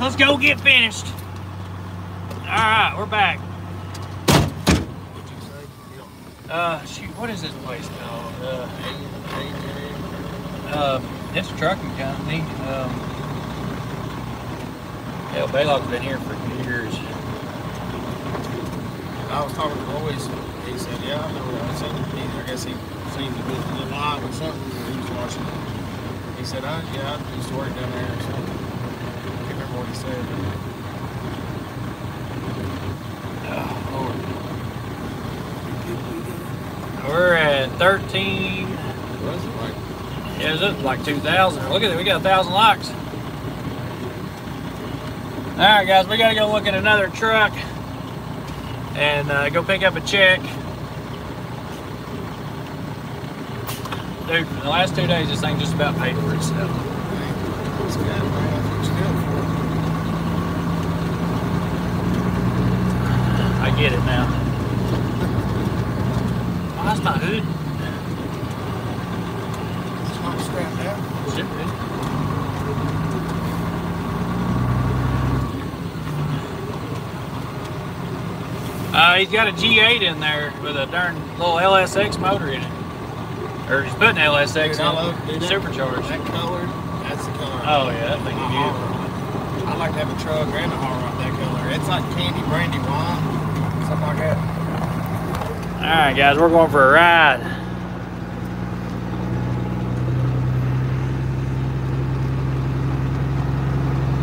Let's go get finished. All right, we're back. Uh, shoot, what is this place called? Uh, um, it's a trucking company. Um, yeah, Baylock's been here for years. I was talking to Royce. He said, "Yeah, I know. I seen it. He, I guess he seen the the live or something. He was watching. He said, I, "Yeah, I used to work down there or something." What. Oh. We're at 13. But was it like? Yeah, up like 2,000. Look at it, we got a thousand likes. All right, guys, we gotta go look at another truck and uh, go pick up a check. Dude, the last two days, this thing just about paid for itself. It's good, man. That's what you do I get it now. Oh, that's my hood. It's not strapped out. Shit, dude. Uh, he's got a G8 in there with a darn little LSX motor in it. Or he's putting LSX Dude, I on love- dude, that- supercharged. That color, that's the color. Oh yeah, that thing I is beautiful. horror. I like to have a truck and a horror of that color. It's like candy, brandy, wine, something like that. All right, guys, we're going for a ride.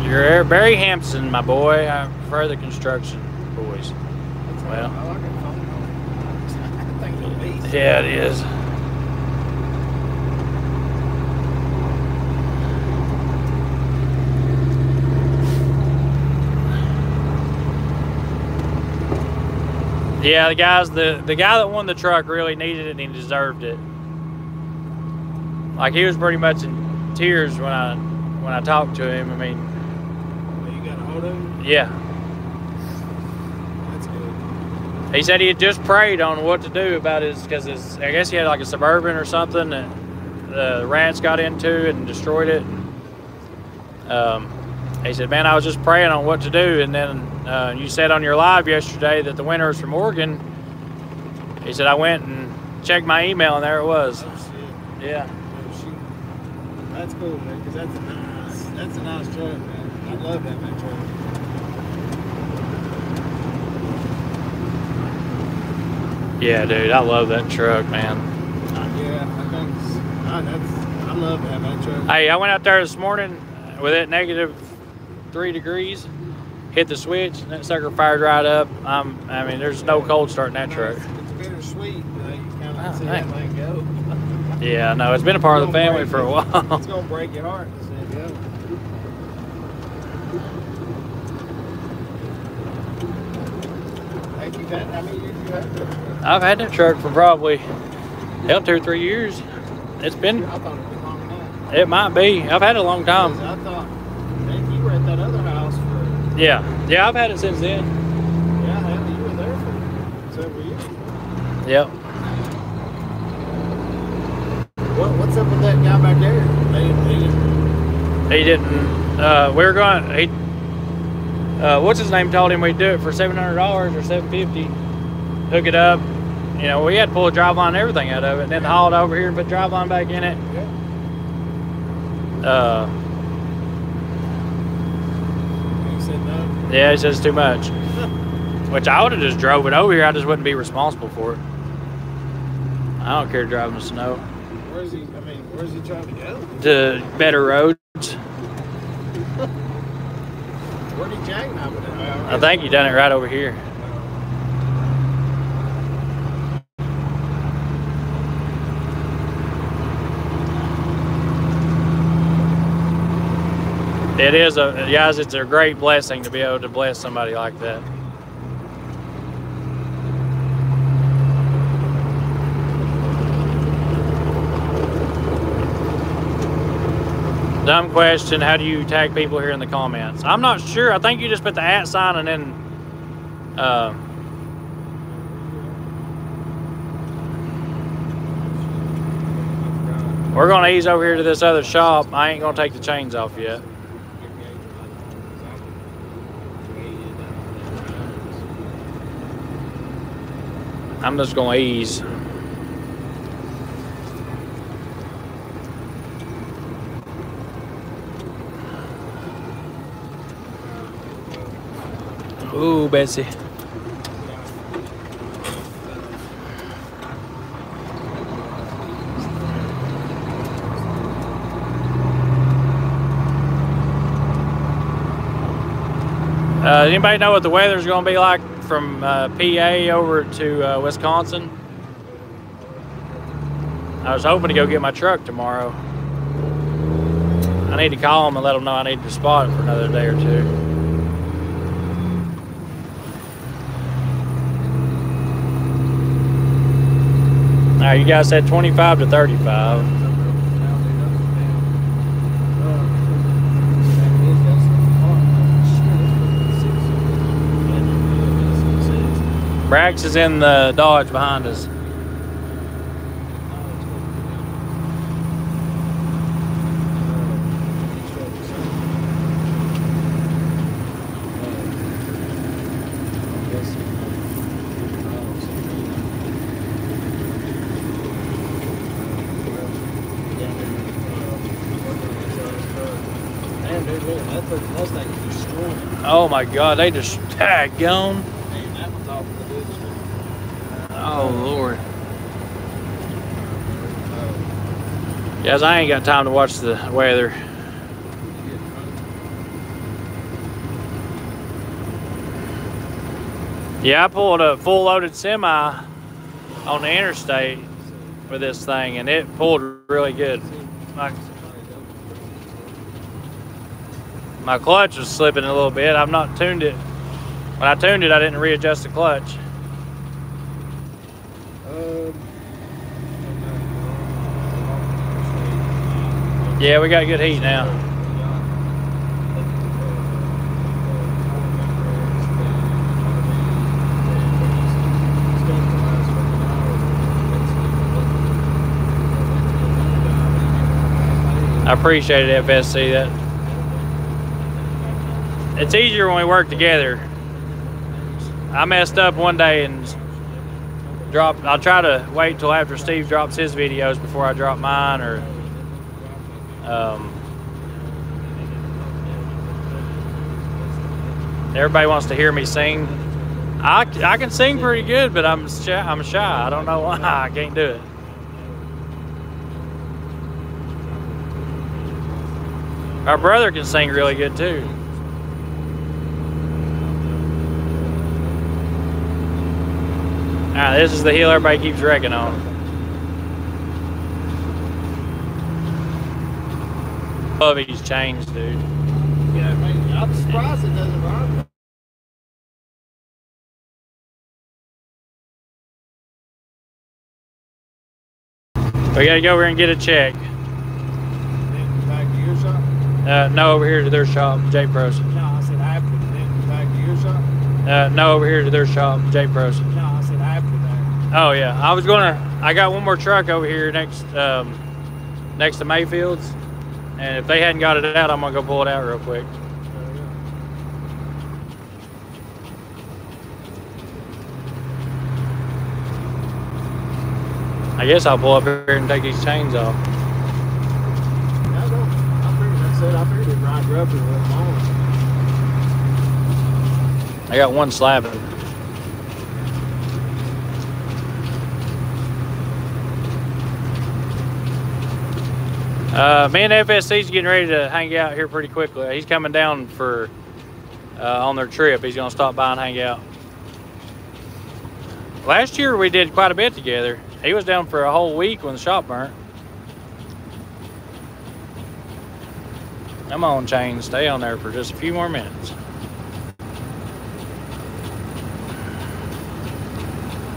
You're Barry Hampson, my boy. I prefer the construction boys. Well. I like it. I think it'll be. Yeah, it is. Yeah, the guys, the the guy that won the truck really needed it and he deserved it. Like he was pretty much in tears when I when I talked to him. I mean, You got a hold of him? yeah, That's good. He said he had just prayed on what to do about his, because his, I guess he had like a suburban or something that the rats got into and destroyed it. Um, he said, "Man, I was just praying on what to do, and then uh, you said on your live yesterday that the winner is from Oregon." He said, "I went and checked my email, and there it was." Oh, shit. Yeah, Oh. That's cool, man, because that's a nice, that's a nice truck, man. I love that, man, truck. yeah, dude, I love that truck, man. Yeah, I think I, that's, I love that, man, truck. Hey, I went out there this morning with it negative three degrees. Hit the switch, and that sucker fired right up. I'm, um, I mean, there's no cold starting that truck. It's, bittersweet, you kind Oh, see dang. that thing go. Yeah, no, it's been a part of the family for a while. It's gonna break your heart to see it go. Hey, you had, how many years you had that truck? I've had that truck for probably hell two or three years. It's been, I thought it'd been long it might be. I've had it a long time. I thought, man, you were at that other house for, Yeah, yeah, I've had it since then. yeah, hell, you were there for several years. Yep. What, what's up with that guy back there? They, they, He didn't. Uh, we were going. He. Uh, what's his name? Told him we'd do it for seven hundred dollars or seven fifty. Hook it up. You know, we had to pull a drive line and everything out of it, and then haul it over here and put drive line back in it. yeah, Uh, he said no. Yeah, he says it's too much. Which I would have just drove it over here. I just wouldn't be responsible for it. I don't care driving the snow Where's he, I mean, where's he trying to go? to better roads. Where'd he jackknife it? I think you done it right over here. It is a guys. It's a great blessing to be able to bless somebody like that. Dumb question. How do you tag people here in the comments? I'm not sure. I think you just put the at sign and then. Uh, we're gonna ease over here to this other shop. I ain't gonna take the chains off yet. I'm just gonna ease. Ooh, Betsy. Uh, anybody know what the weather's going to be like from uh, PA over to uh, Wisconsin? I was hoping to go get my truck tomorrow. I need to call them and let them know I need to spot it for another day or two. Right, you guys said 25 to 35. Brax is in the Dodge behind us. Damn, dude, look, that fucking Mustang is destroyed. Oh my God, they just oh, tag gone. Guys, I ain't got time to watch the weather. Yeah, I pulled a full loaded semi on the interstate with this thing and it pulled really good. My, my clutch was slipping a little bit. I've not tuned it. When I tuned it, I didn't readjust the clutch. Yeah, we got good heat now. I appreciate it, FSC. That it's easier when we work together. I messed up one day and dropped. I'll try to wait till after Steve drops his videos before I drop mine, or um, everybody wants to hear me sing. I, I can sing pretty good, but I'm shy. I'm shy. I don't know why. I can't do it. Our brother can sing really good too. Ah, this is the hill everybody keeps wrecking on. Love these chains, dude. Yeah, man, I'm surprised it doesn't run. We gotta go over and get a check. Back to your shop? Uh, no, over here to their shop, J Pros. No, I said after. Then back to your shop? Uh, no, over here to their shop, J Pros. No, I said after that. Oh yeah, I was gonna. I got one more truck over here next, um, next to Mayfield's, and if they hadn't got it out, I'm gonna go pull it out real quick. I guess I'll pull up here and take these chains off. Yeah, I don't. I figured, I said, I figured it'd ride rougher than mine. I got one slabbing. Uh, me and FSC's getting ready to hang out here pretty quickly. He's coming down for uh, on their trip. He's gonna stop by and hang out. Last year we did quite a bit together. He was down for a whole week when the shop burnt. I'm on chain. Stay on there for just a few more minutes.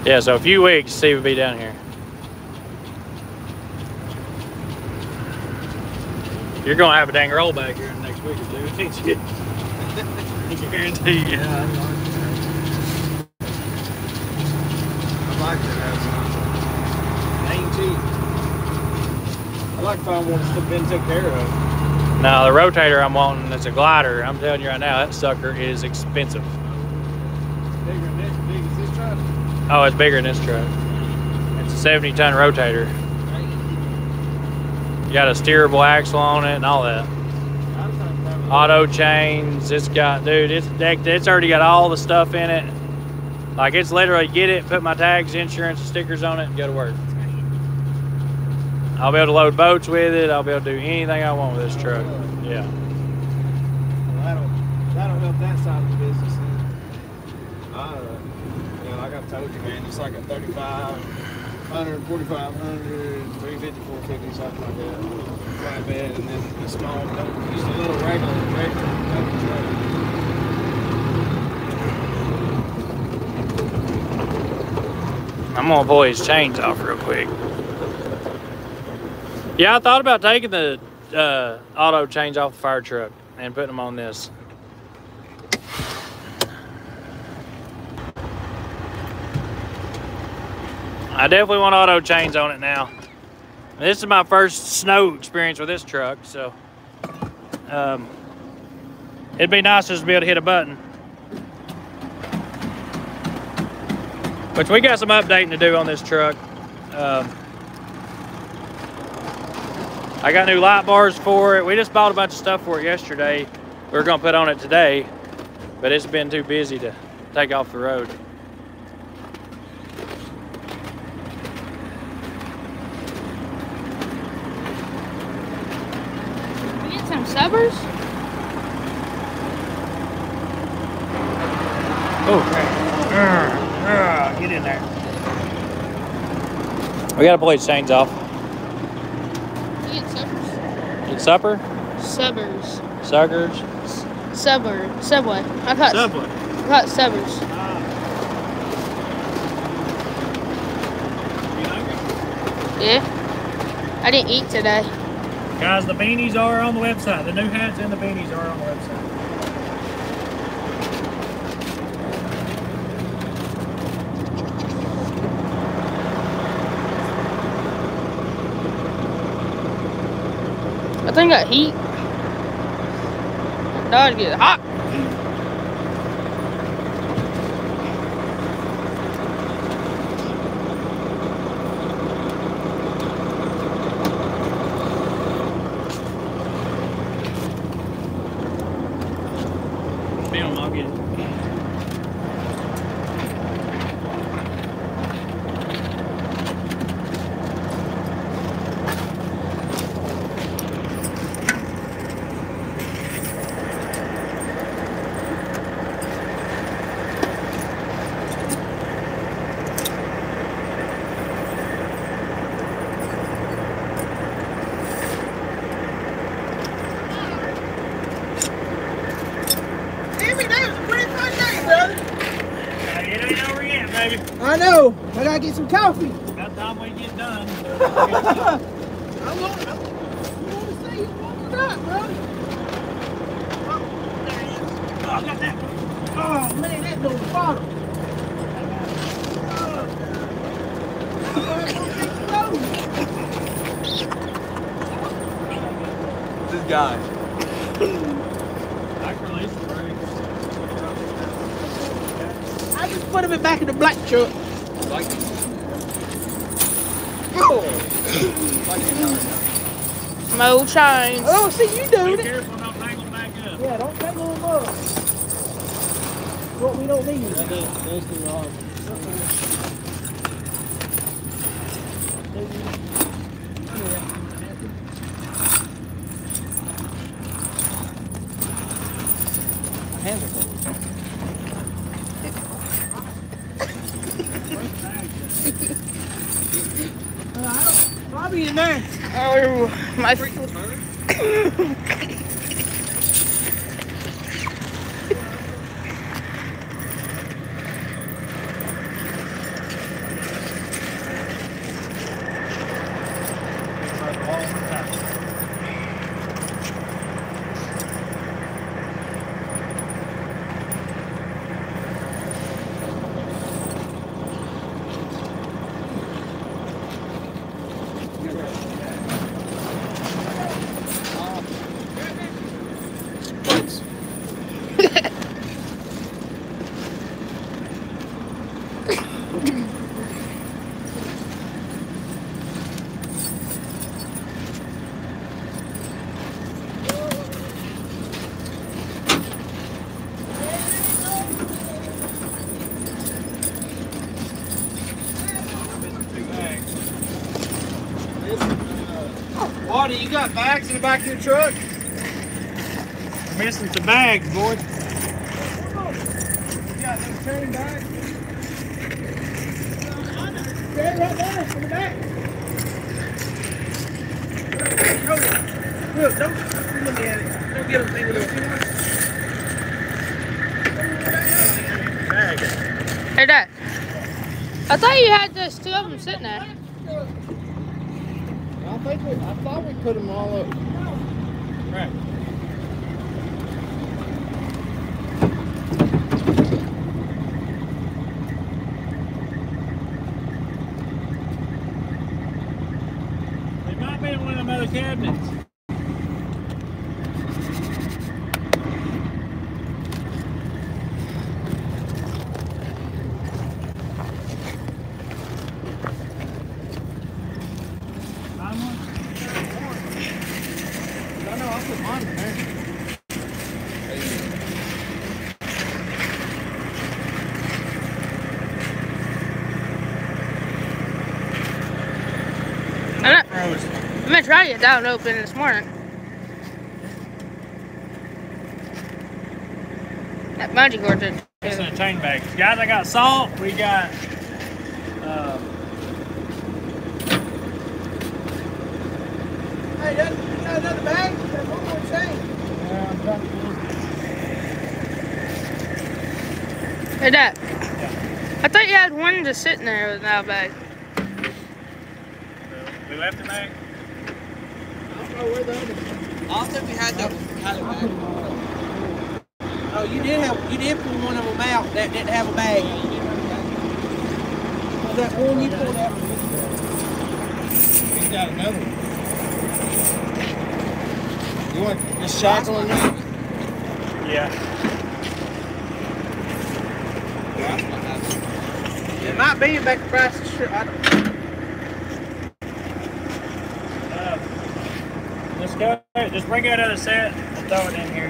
Yeah, so a few weeks, Steve will be down here. You're gonna have a dang roll back here in the next week or two, ain't you? I can guarantee you. Yeah, I like like that. It ain't cheap. I like to find one that's been taken care of. Now the rotator I'm wanting is a glider. I'm telling you right now, that sucker is expensive. Bigger than this, big as this truck. Oh, it's bigger than this truck. It's a 70 ton rotator. Got a steerable axle on it and all that. Auto chains. It's got, dude, it's decked. It's already got all the stuff in it. Like it's literally get it, put my tags, insurance, stickers on it, and go to work. I'll be able to load boats with it. I'll be able to do anything I want with this truck. Yeah. Well, that'll, that'll help that side of the business. uh, you know, like I told you, man, it's like a 3500, 4500, 350, 450, something like that. Flatbed, and then the small, just a little regular, regular. I'm gonna pull his chains off real quick. Yeah, I thought about taking the uh, auto chains off the fire truck and putting them on this. I definitely want auto chains on it now. This is my first snow experience with this truck, so um, it'd be nice just to be able to hit a button. Which we got some updating to do on this truck. Um, I got new light bars for it. We just bought a bunch of stuff for it yesterday. We were gonna put on it today, but it's been too busy to take off the road. We get some. Oh, uh, uh, get in there. We gotta pull these chains off. We get subbers. Get supper, Subbers. suckers. Subway. Subway. I caught. Subway. I caught subbers. Ah. Yeah. I didn't eat today. Guys, the beanies are on the website. The new hats and the beanies are on the website. I think I heat. Dog get hot. Film, I'll get it. Every day was a pretty fun day, brother. It ain't over yet, baby. I know. I gotta get some coffee. About time we get done. I want, I want to see you walking up, brother. Oh, there it is. Oh, I got that. Oh, man, that goes bottom. This guy. I can release the brakes. I just put him back in the black truck. Like, Mo chains. Oh, see you doing Be it. don't tangle back up. Yeah, don't tangle him up. What we don't need. Got bags in the back of your truck? We're missing some bags, boy. You got no train bags? Yeah, right there in the back. Look, don't look at it. Don't get them thinking of Hey, Dad. I thought you had just two of them sitting there. I think we, I thought we put them all up. Right. They might be in one of them other cabinets. Find one? I know, I put mine in there. I'm, not, Frozen. I'm gonna try to get that one open this morning. That bungee cord did. It's in a chain bag. Guys, I got salt. We got. Uh, Hey, that, that another bag? That's one more chain. Hey, Dad. I thought you had one just sitting there without a bag. we left the bag. I don't where the other I we had the had a bag. Oh, you did have you did pull one of them out that didn't have a bag. Was that one you pulled out? He's got another one. You want this shackle in there? Yeah. It might be back across the street. I don't Uh, let's go. Just bring that other set and throw it in here.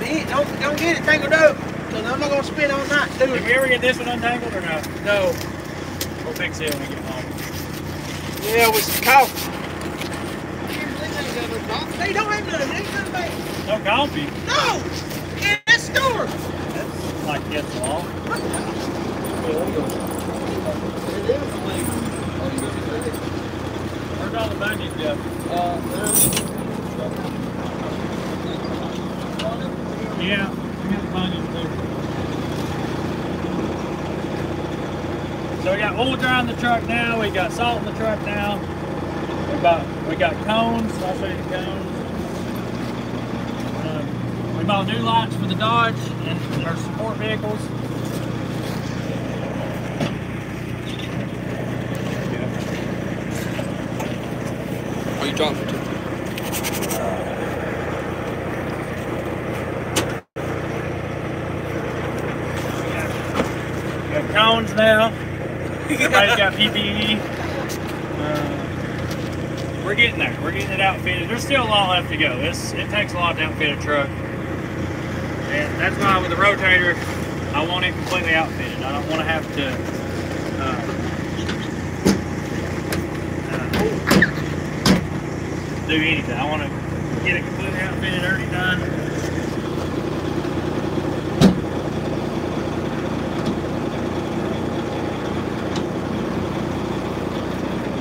Me, don't don't get it tangled up, cause I'm not gonna spend all night doing Did it. we ever get this one untangled or no? No, We'll fix it when we get home. yeah, with some coffee. They don't have none. They ain't none bag. No coffee. No, in that store. That's like gets along. Where's all the bunnies uh, go? Yeah, we got the bunnies too. So we got oil dry in the truck now. We got salt in the truck now. We got we got cones. I'll show you the cones. Um, we bought new lights for the Dodge and our support vehicles. Are you dropped it. We got cones now. Everybody's got PPE. Uh, we're getting there. We're getting it outfitted. There's still a lot left to go. This it takes a lot to outfit a truck, and that's why with the rotator, I want it completely outfitted. I don't want to have to. Uh, uh, do anything. I want to get it completely outfitted, already done.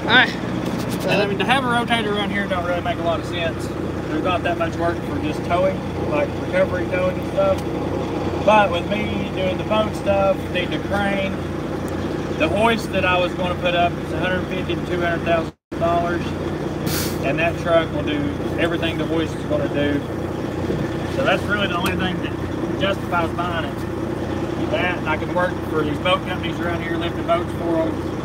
Alright. And I mean, to have a rotator around here don't really make a lot of sense. There's not that much work for just towing, like recovery towing and stuff. But with me doing the boat stuff, need the crane, the hoist that I was going to put up is 150 to 200 thousand dollars, and that truck will do everything the hoist is going to do. So that's really the only thing that justifies buying it. That I can work for these boat companies around here, lifting boats for them.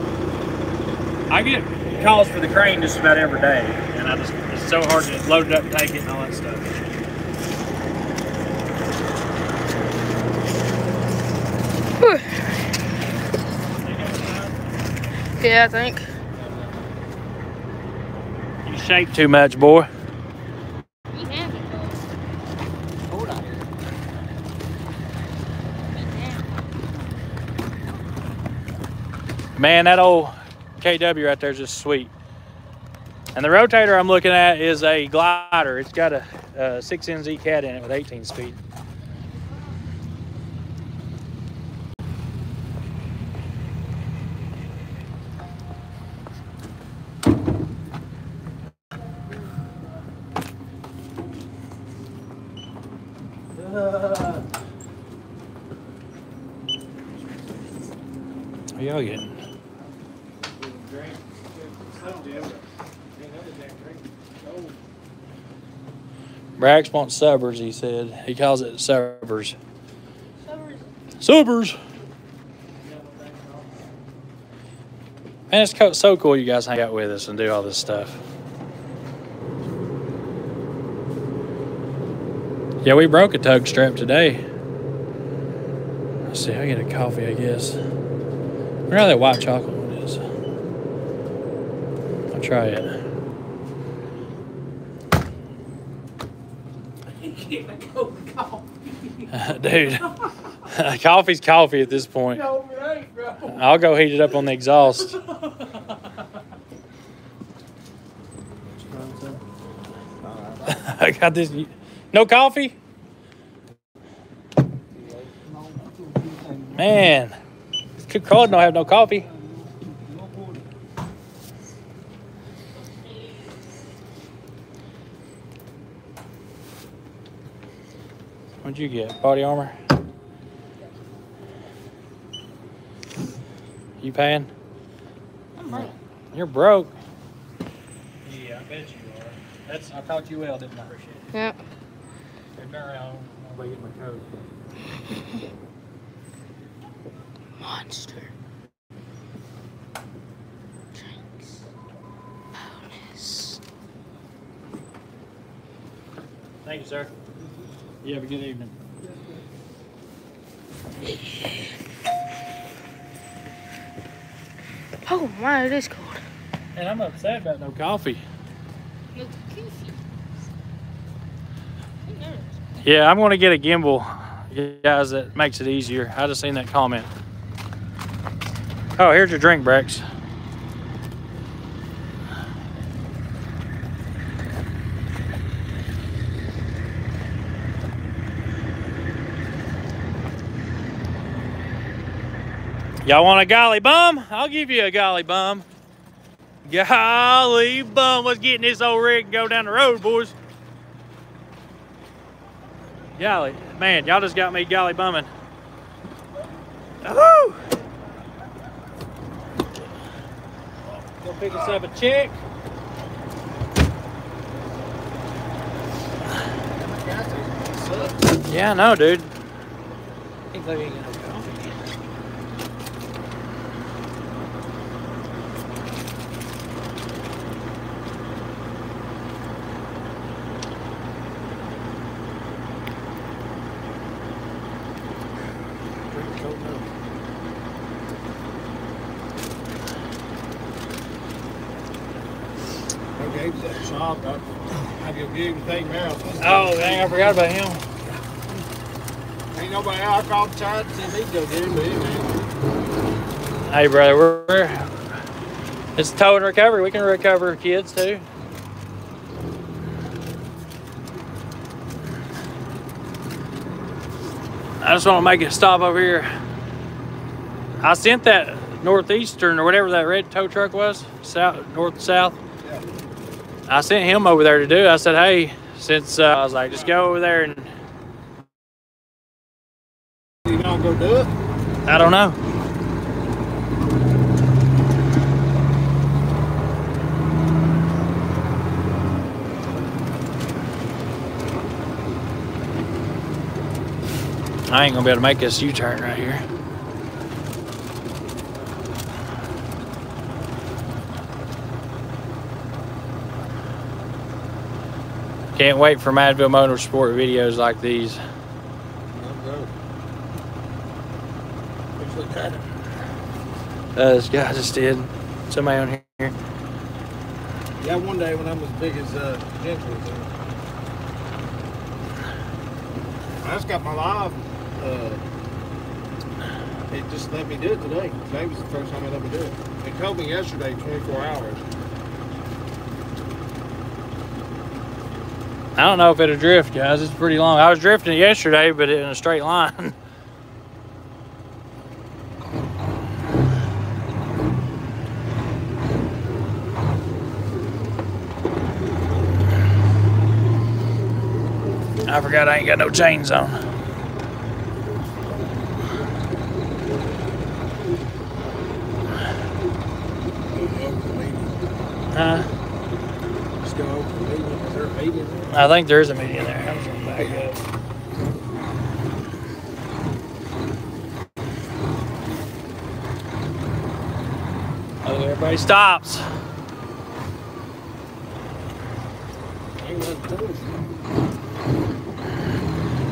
I get calls for the crane just about every day, and I just it's so hard to load it up and take it and all that stuff. Whew. Yeah, I think. You shake too much, boy. You have it, though. Hold on. Man, that old KW right there is just sweet. And the rotator I'm looking at is a glider. It's got a, a 6NZ cat in it with 18 speed. What y'all getting? Brax wants subbers, he said. He calls it subbers. Subbers! Man, it's so cool you guys hang out with us and do all this stuff. Yeah, we broke a tug strap today. Let's see, I get a coffee, I guess. Wonder how that white chocolate one is. I'll try it. Dude, coffee's coffee at this point. I'll go heat it up on the exhaust. I got this. No coffee? Man, Cook Card don't have no coffee. What'd you get? Body armor? You paying? I'm broke. You're broke. Yeah, I bet you are. That's I taught you well, didn't I? Appreciate it. Yep. Hey, turn around. I'm gonna get my coat. Monster. Drinks. Bonus. Thank you, sir. You have a good evening. Oh my, it is cold. And I'm upset about no coffee. No coffee. Yeah, I'm gonna get a gimbal, guys. That makes it easier. I just seen that comment. Oh, here's your drink, Brax. Y'all want a golly bum? I'll give you a golly bum. Golly bum. Let's get in this old rig and go down the road, boys. Golly, man, y'all just got me golly bumming. Woo! Go pick us up a chick. Yeah, I know, dude. Can't believe you ain't got no coffee. Okay, that shop, I have your gig to take care of. Oh, dang, I forgot about him. Ain't nobody out. I called Chad and said he'd go get him, but. Hey, brother, we're, we're it's tow and recovery. We can recover kids too. I just want to make a stop over here. I sent that northeastern or whatever that red tow truck was, south, north, south. I sent him over there to do. it. I said, hey, since uh, I was like, just go over there and You gonna go do it? I don't know. I ain't gonna be able to make this U-turn right here. Can't wait for Madville Motorsport videos like these. Actually, got it. Uh, this guy just did. Somebody on here. Yeah, one day when I'm as big as uh, Gentry. I just got my live. Uh, it just let me do it today. Today was the first time I let me do it. It told me yesterday 24 hours. I don't know if it'll drift, guys. It's pretty long. I was drifting yesterday, but in a straight line. I forgot I ain't got no chains on. Huh? Just go over the median. Is there a median there? I think there is a median there. I'm back up. Oh, everybody stops.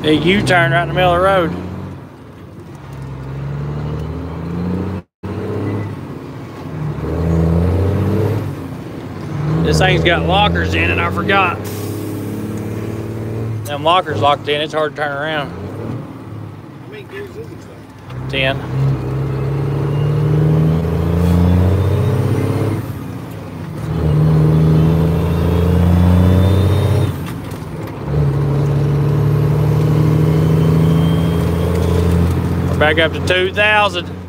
Big U-turn right in the middle of the road. This thing's got lockers in it, I forgot. Them lockers locked in, it's hard to turn around. How many gears is this thing? 10. We're back up to 2,000.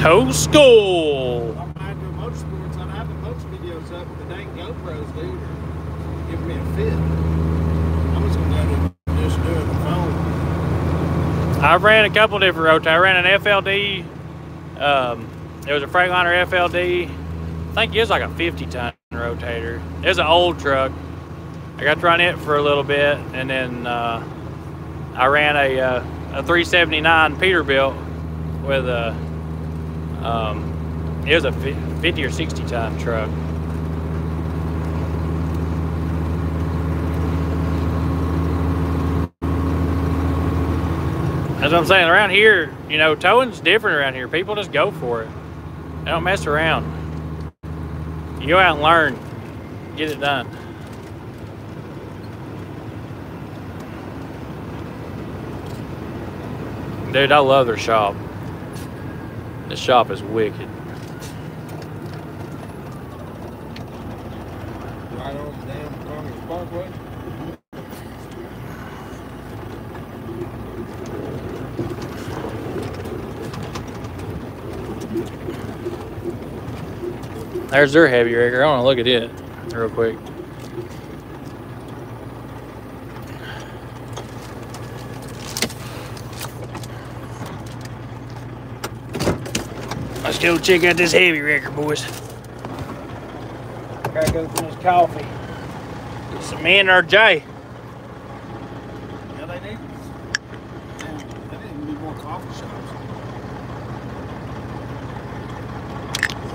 Tow school. I'm riding to motorsports. I have the motor videos up with the dang GoPros, dude. Giving me a fit. I'm just gonna go to just do it on the phone. I ran a couple different rotors. I ran an FLD. Um, it was a Freightliner FLD. I think it was like a 50 ton rotator. It was an old truck. I got to run it for a little bit, and then uh, I ran a uh, a 379 Peterbilt with a um, it was a 50 or 60 ton truck. That's what I'm saying. Around here, you know, towing's different around here. People just go for it. They don't mess around. You go out and learn. Get it done. Dude, I love their shop. The shop is wicked. There's their heavy rigger. I want to look at it real quick. Go check out this heavy rigger, boys. Gotta go for this coffee. Get some NRJ. Yeah, they need. They need more coffee shops.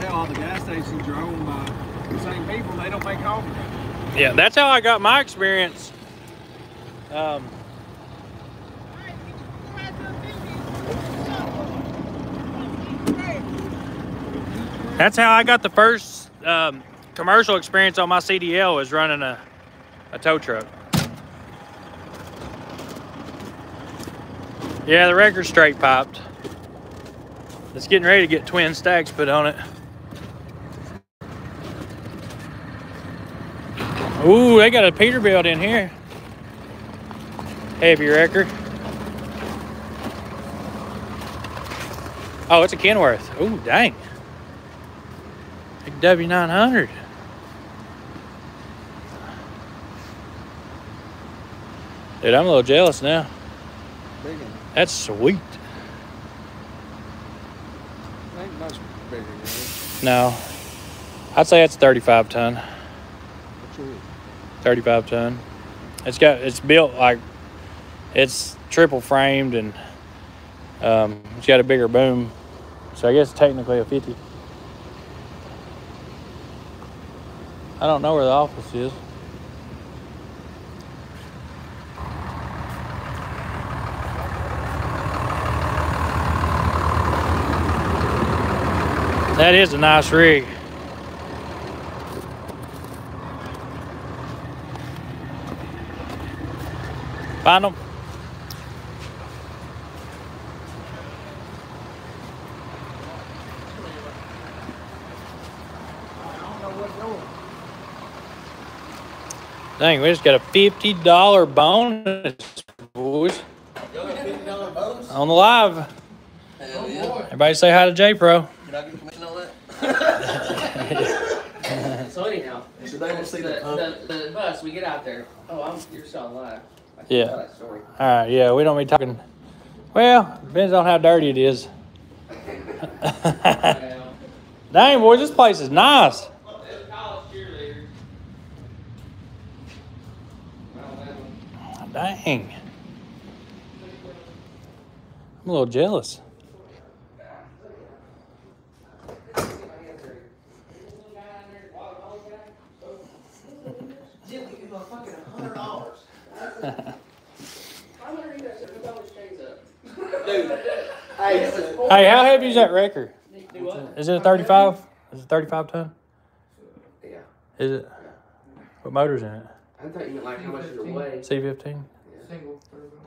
Hell, all the gas stations are owned by the same people. They don't make coffee. Yeah, that's how I got my experience. Um, that's how I got the first um, commercial experience on my CDL was running a, a tow truck. Yeah, the record straight popped. It's getting ready to get twin stacks put on it. Ooh, they got a Peterbilt in here. Heavy wrecker. Oh, it's a Kenworth. Ooh, dang. Big W900. Dude, I'm a little jealous now. That's sweet. Ain't much bigger. No. I'd say it's 35 ton. What's yours? 35 ton. It's got it's built like it's triple framed and um, it's got a bigger boom. So I guess technically a 50. I don't know where the office is. That is a nice rig. Find them. Dang, we just got a fifty dollar bonus, boys, fifty dollar bonus? on the live. Hell yeah. Everybody say hi to J Pro. Did I get commission on that? So anyhow, So they will see the the, the, the bus, we get out there. Oh, I'm, you're still alive. I Yeah. tell that story. All right, yeah, we don't be talking. Well, depends on how dirty it is. Well, Dang, boys, this place is nice. there's a college cheerleader. Well, then, Dang. I'm a little jealous. Hey, Hey, how heavy is that what? Is it a 35? Is it 35 ton? Yeah. Is it? What motor's in it? I thought you meant like how much it weighs. C15? Single turbo.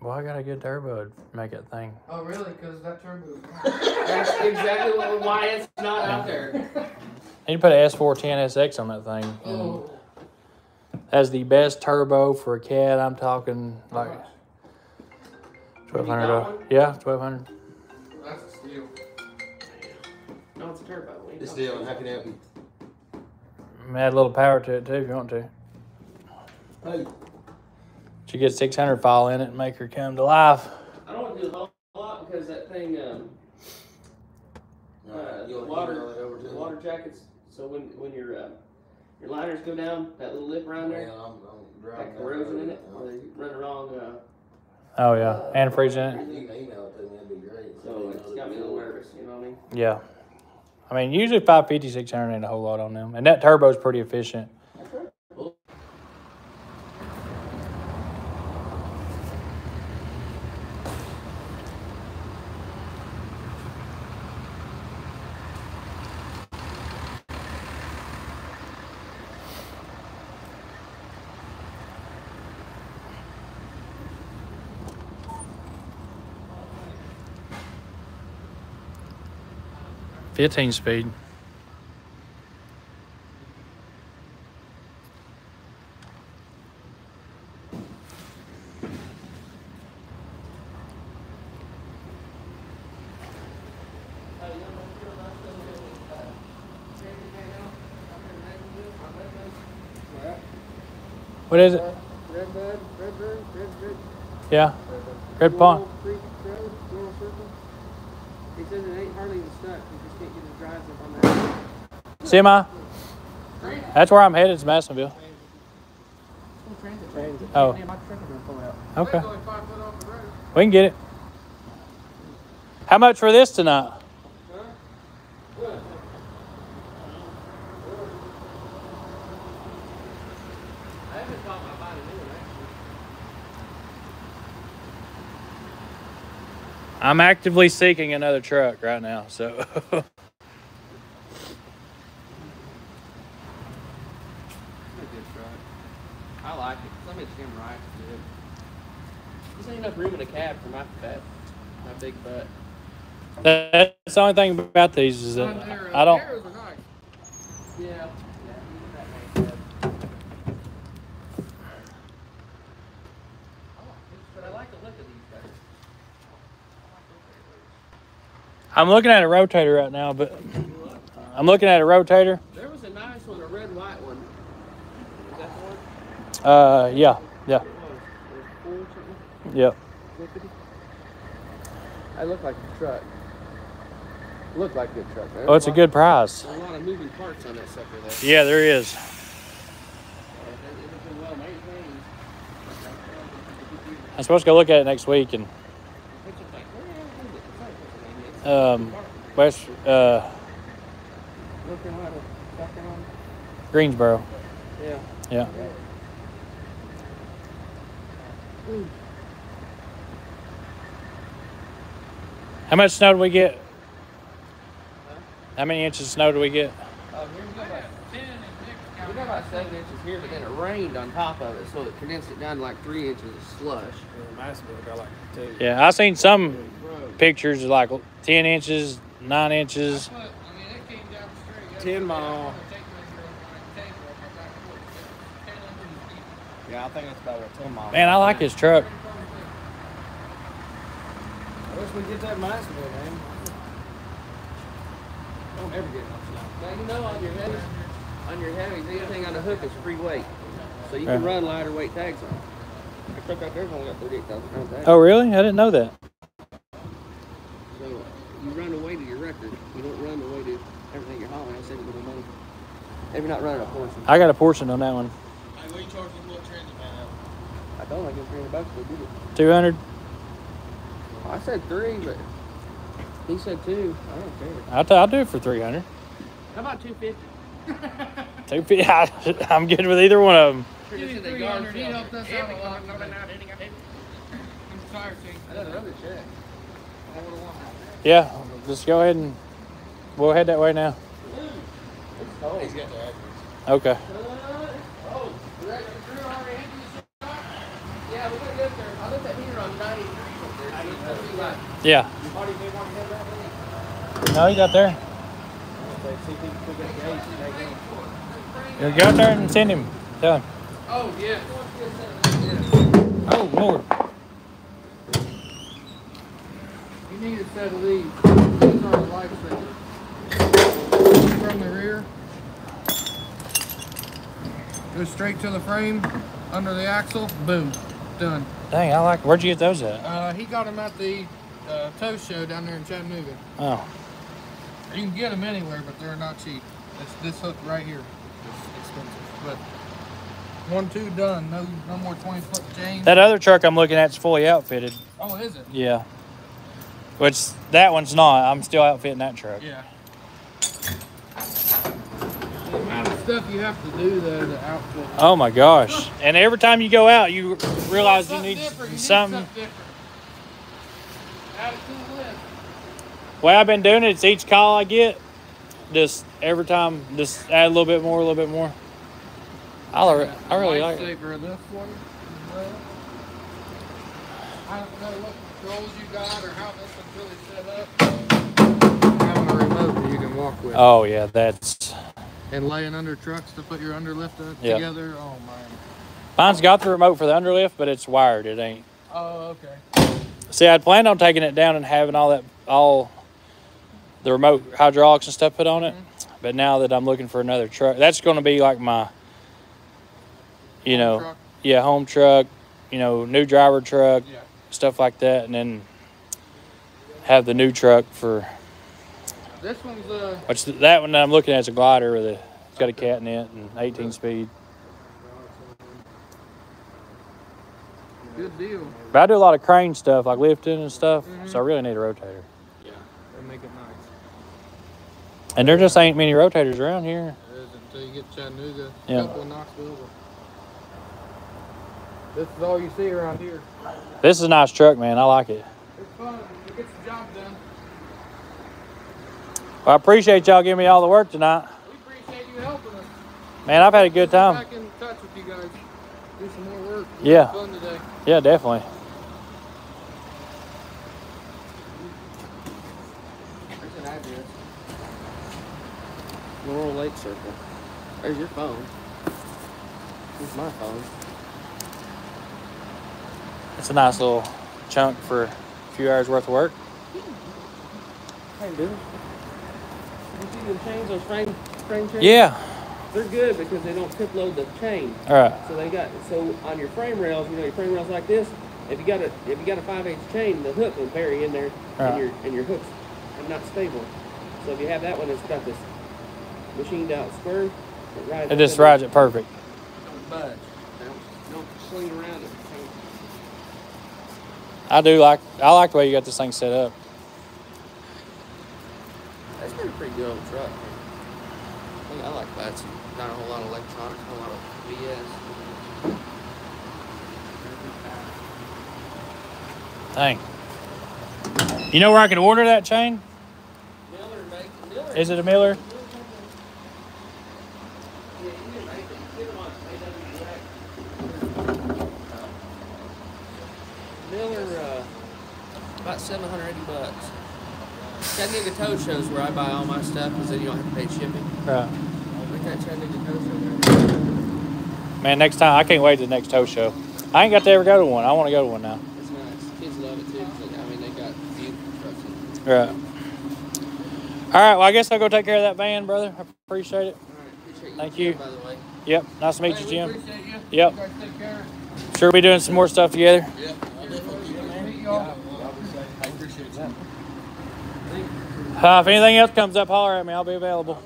Well, I got a good turbo to make it thing. Oh, really? Because that turbo. That's exactly what, why it's not out there. Need to put an S410SX on that thing. and Oh, um, Has the best turbo for a cat. I'm talking like You 1200. Yeah, 1200. that's a steal. No, it's a turbo. What are you This talking deal, how can I help you? Add a little power to it too if you want to. Hey, She get 600 fall in it and make her come to life. I don't want to do a whole lot because that thing, um, uh, you the water, to email it over to the water jackets. So when when your uh, your liners go down, that little lip around there, Yeah, I'm, I'm driving. that down corrosion the in it, or they run the wrong. Uh, Oh yeah, antifreeze in it. You can email it to me, that'd be great. so it's got me a little nervous. You know what I mean? Yeah. I mean, usually 550, 600 ain't a whole lot on them. And that turbo's pretty efficient. Fifteen speed. What is it? Red red bird, red red. Yeah, Red Pond. Creek Road, Laurel Circle. He says it ain't hardly even stuck. You just can't get his drives up on that. Semi. That's where I'm headed, is Madisonville. Oh. Yeah, my truck is gonna pull. Okay, only five foot off the road. we can get it. How much for this tonight? I haven't thought about buying a new one actually. I'm actively seeking another truck right now, so It's a good truck. I like it. Some of it's him right. Good. Just ain't enough room in the cab for my fat, my big butt. that's the only thing about these is that I don't. Arrows are nice. Yeah. Yeah. even that makes sense. I like this, But I like the look of these guys. I'm looking at a rotator right now, but I'm looking at a rotator. There was a nice one, a red white one. Is that the one? Uh, yeah, yeah, It was. It was four something. yep. Flippity. I look like a truck. Look like a good truck. Oh, it's a good price. There's a lot of moving parts on that sucker though. Yeah, there is. Yeah, it- it's been well maintained. I'm supposed to go look at it next week and It's just like, where the hell is it? It's like Pennsylvania. It's um, West uh, North Carolina, South Carolina. Greensboro. Yeah. Yeah. How much snow did we get? How many inches of snow did we get? Oh, we got about, seven inches here, but then it rained on top of it, so it condensed it down to like three inches of slush. Yeah, I seen some pictures of like ten inches, nine inches. Ten mile. Yeah, I think it's about ten mile. Man, I like his truck. I wish we get that Massville, man. Don't ever get enough stuff. Now you know on your heavy, on your heavy, anything on the hook is free weight, so you can Yeah. run lighter weight tags on. The truck out there's only got thirty-eight thousand pound tags. Oh, really? I didn't know that. So you run the weight of your wrecker. You don't run the weight of everything you're hauling. I save a little money. Maybe not running a portion. I got a portion on that one. Hey, what you charging this little transit man out? I don't like it three hundred bucks, but did it. 200? I said three, but he said two. I don't care. I'll, t- I'll do it for 300. How about two fifty? 250. I'm good with either one of them. Give me 300, he helped us out a lot. I'm sorry, Chief. I don't know check. I would've won. Yeah, just go ahead and we'll head that way now. He's got the address. Okay. Uh, oh, that way? No, he's out there. You go out there and send him. Tell him. Oh, yeah. Oh, Lord. You need a set of these. These are the lifesavers. From the rear. Go straight to the frame, under the axle, boom, done. Dang, I like Where'd you get those at? Uh, he got them at the uh, tow show down there in Chattanooga. Oh. You can get them anywhere, but they're not cheap. It's this hook right here. It's expensive, but one, two, done. No, no more 20 foot chain. That other truck I'm looking at is fully outfitted. oh, is it? Yeah. Which that one's not. I'm still outfitting that truck. Yeah. The amount of stuff you have to do though to outfit. Oh my gosh. And every time you go out, you realize you need different. You need something. different. Add to the way I've been doing it, it's each call I get, just every time, just add a little bit more, a little bit more. I, I really like it. Lifesaver of this one. I don't know what controls you got or how this one's really set up. Having a remote that you can walk with. Oh yeah, that's And laying under trucks to put your underlift uh, Yeah. together. Oh man. mine's got the remote for the underlift, but it's wired. It ain't. Oh okay. See, I'd planned on taking it down and having all that, all the remote hydraulics and stuff put on it. But now that I'm looking for another truck, that's going to be like my, you Home know, truck. yeah, home truck, you know, new driver truck, Yeah. stuff like that, and then have the new truck for This one's uh which that one that I'm looking at is a glider with a it's got a cat in it and 18 speed. good deal. But I do a lot of crane stuff like lifting and stuff, Mhm. so I really need a rotator. Yeah, they make it nice. And there just ain't many rotators around here. There is until you get to Chattanooga. Yeah. Couple in Knoxville. This is all you see around here. This is a nice truck, man. I like it. It's fun. It gets the job done. Well, I appreciate y'all giving me all the work tonight. We appreciate you helping us. Man, I've had a good time. Get time. Back in touch with you guys. Do some more work. Yeah. Fun today. Yeah, definitely. There's an address. Laurel Lake Circle. There's your phone. Here's my phone. It's a nice little chunk for a few hours worth of work. Hey, dude. You see the chains, those frame frame chains? Yeah. They're good because they don't tip load the chain. All right. So they got so on your frame rails, you know, your frame rails like this. If you got a if you got a five eighths chain, the hook will bury in there, Right. and your and your hooks are not stable. So if you have that one, it's got this machined out square. It, rides It just in there. rides it perfect. Don't budge. Don't, don't swing around it. I do like I like the way you got this thing set up. That's been a pretty good old truck. I, think I like that. It's not a whole lot of electronics, a whole lot of BS. Dang. You know where I can order that chain? Miller make Miller. Is it a Miller? Yeah, you can make it. You get them on AW Direct. Miller, uh, about 780 bucks. Chattanooga Tow Shows where I buy all my stuff because then you don't have to pay shipping. Right. Look at that Chattanooga Tow Show. Man, next time I can't wait to the next tow show. I ain't got to ever go to one. I want to go to one now. It's nice. Kids love it too. 'cause, I mean, they got beautiful trucks. in. Right. All right. Well, I guess I'll go take care of that van, brother. I appreciate it. All right. Appreciate you. Thank too, you. By the way. Yep. Nice to meet Hey, you, Jim. appreciate you. Yep. You guys take care. Sure, be doing some more stuff together. Yeah, I'll definitely keep it. Meet y'all. I appreciate that. Uh, if anything else comes up, holler at me. I'll be available.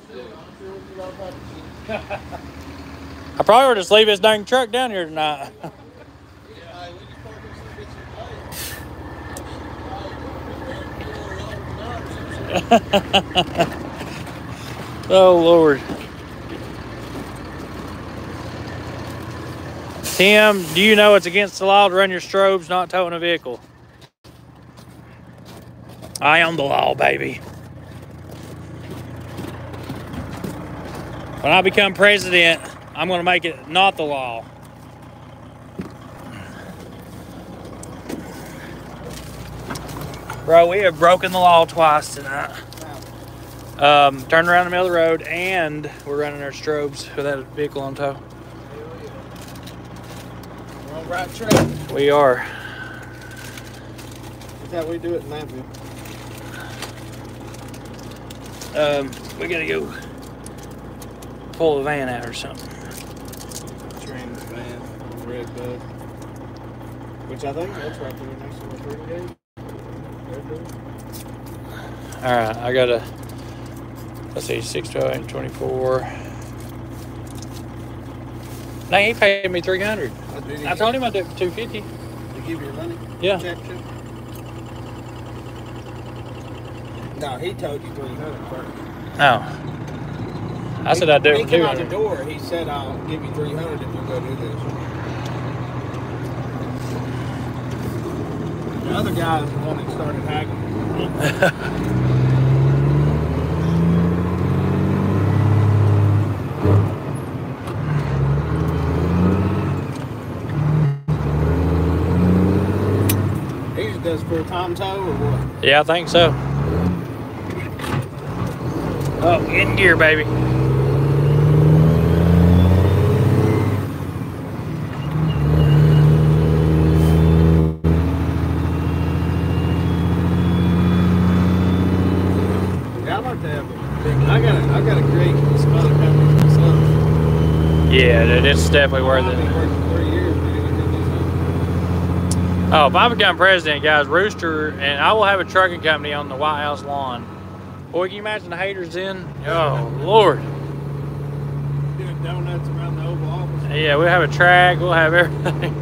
I probably would just leave this dang truck down here tonight. oh Lord. Tim, do you know it's against the law to run your strobes not towing a vehicle? I am the law, baby. When I become president, I'm going to make it not the law. Bro, we have broken the law twice tonight. Um, turned around in the middle of the road, and we're running our strobes with that vehicle on tow. We're on the right track. We are. That's how we do it in Lamville. Um, we gotta go pull the van out or something. Trans van, red bud. Which I think that's right there next to the pretty gate. All right, I gotta. Let's see, six, twelve, and twenty-four. Now he paid me three hundred. I, I told him I'd do it for two fifty. To give you your money? Yeah. Check, check. No, he told you 300 first. Oh. I said I'd do it he came out the door, he said, I'll give you 300 if you go do this. The other guy is the one that started haggling. He just does full time tow or what? Yeah, I think so. Oh, in gear, baby. Yeah, I'd like to have a big. I gotta, I gotta create some other companies myself. Yeah, dude, it's definitely worth I've been it. working three years, man. I can do something. Oh, if I become president, guys, Rooster, and I will have a trucking company on the White House lawn. Boy, can you imagine the haters in? Oh, Lord. Doing donuts around the Oval Office. Yeah, we'll have a track, we'll have everything.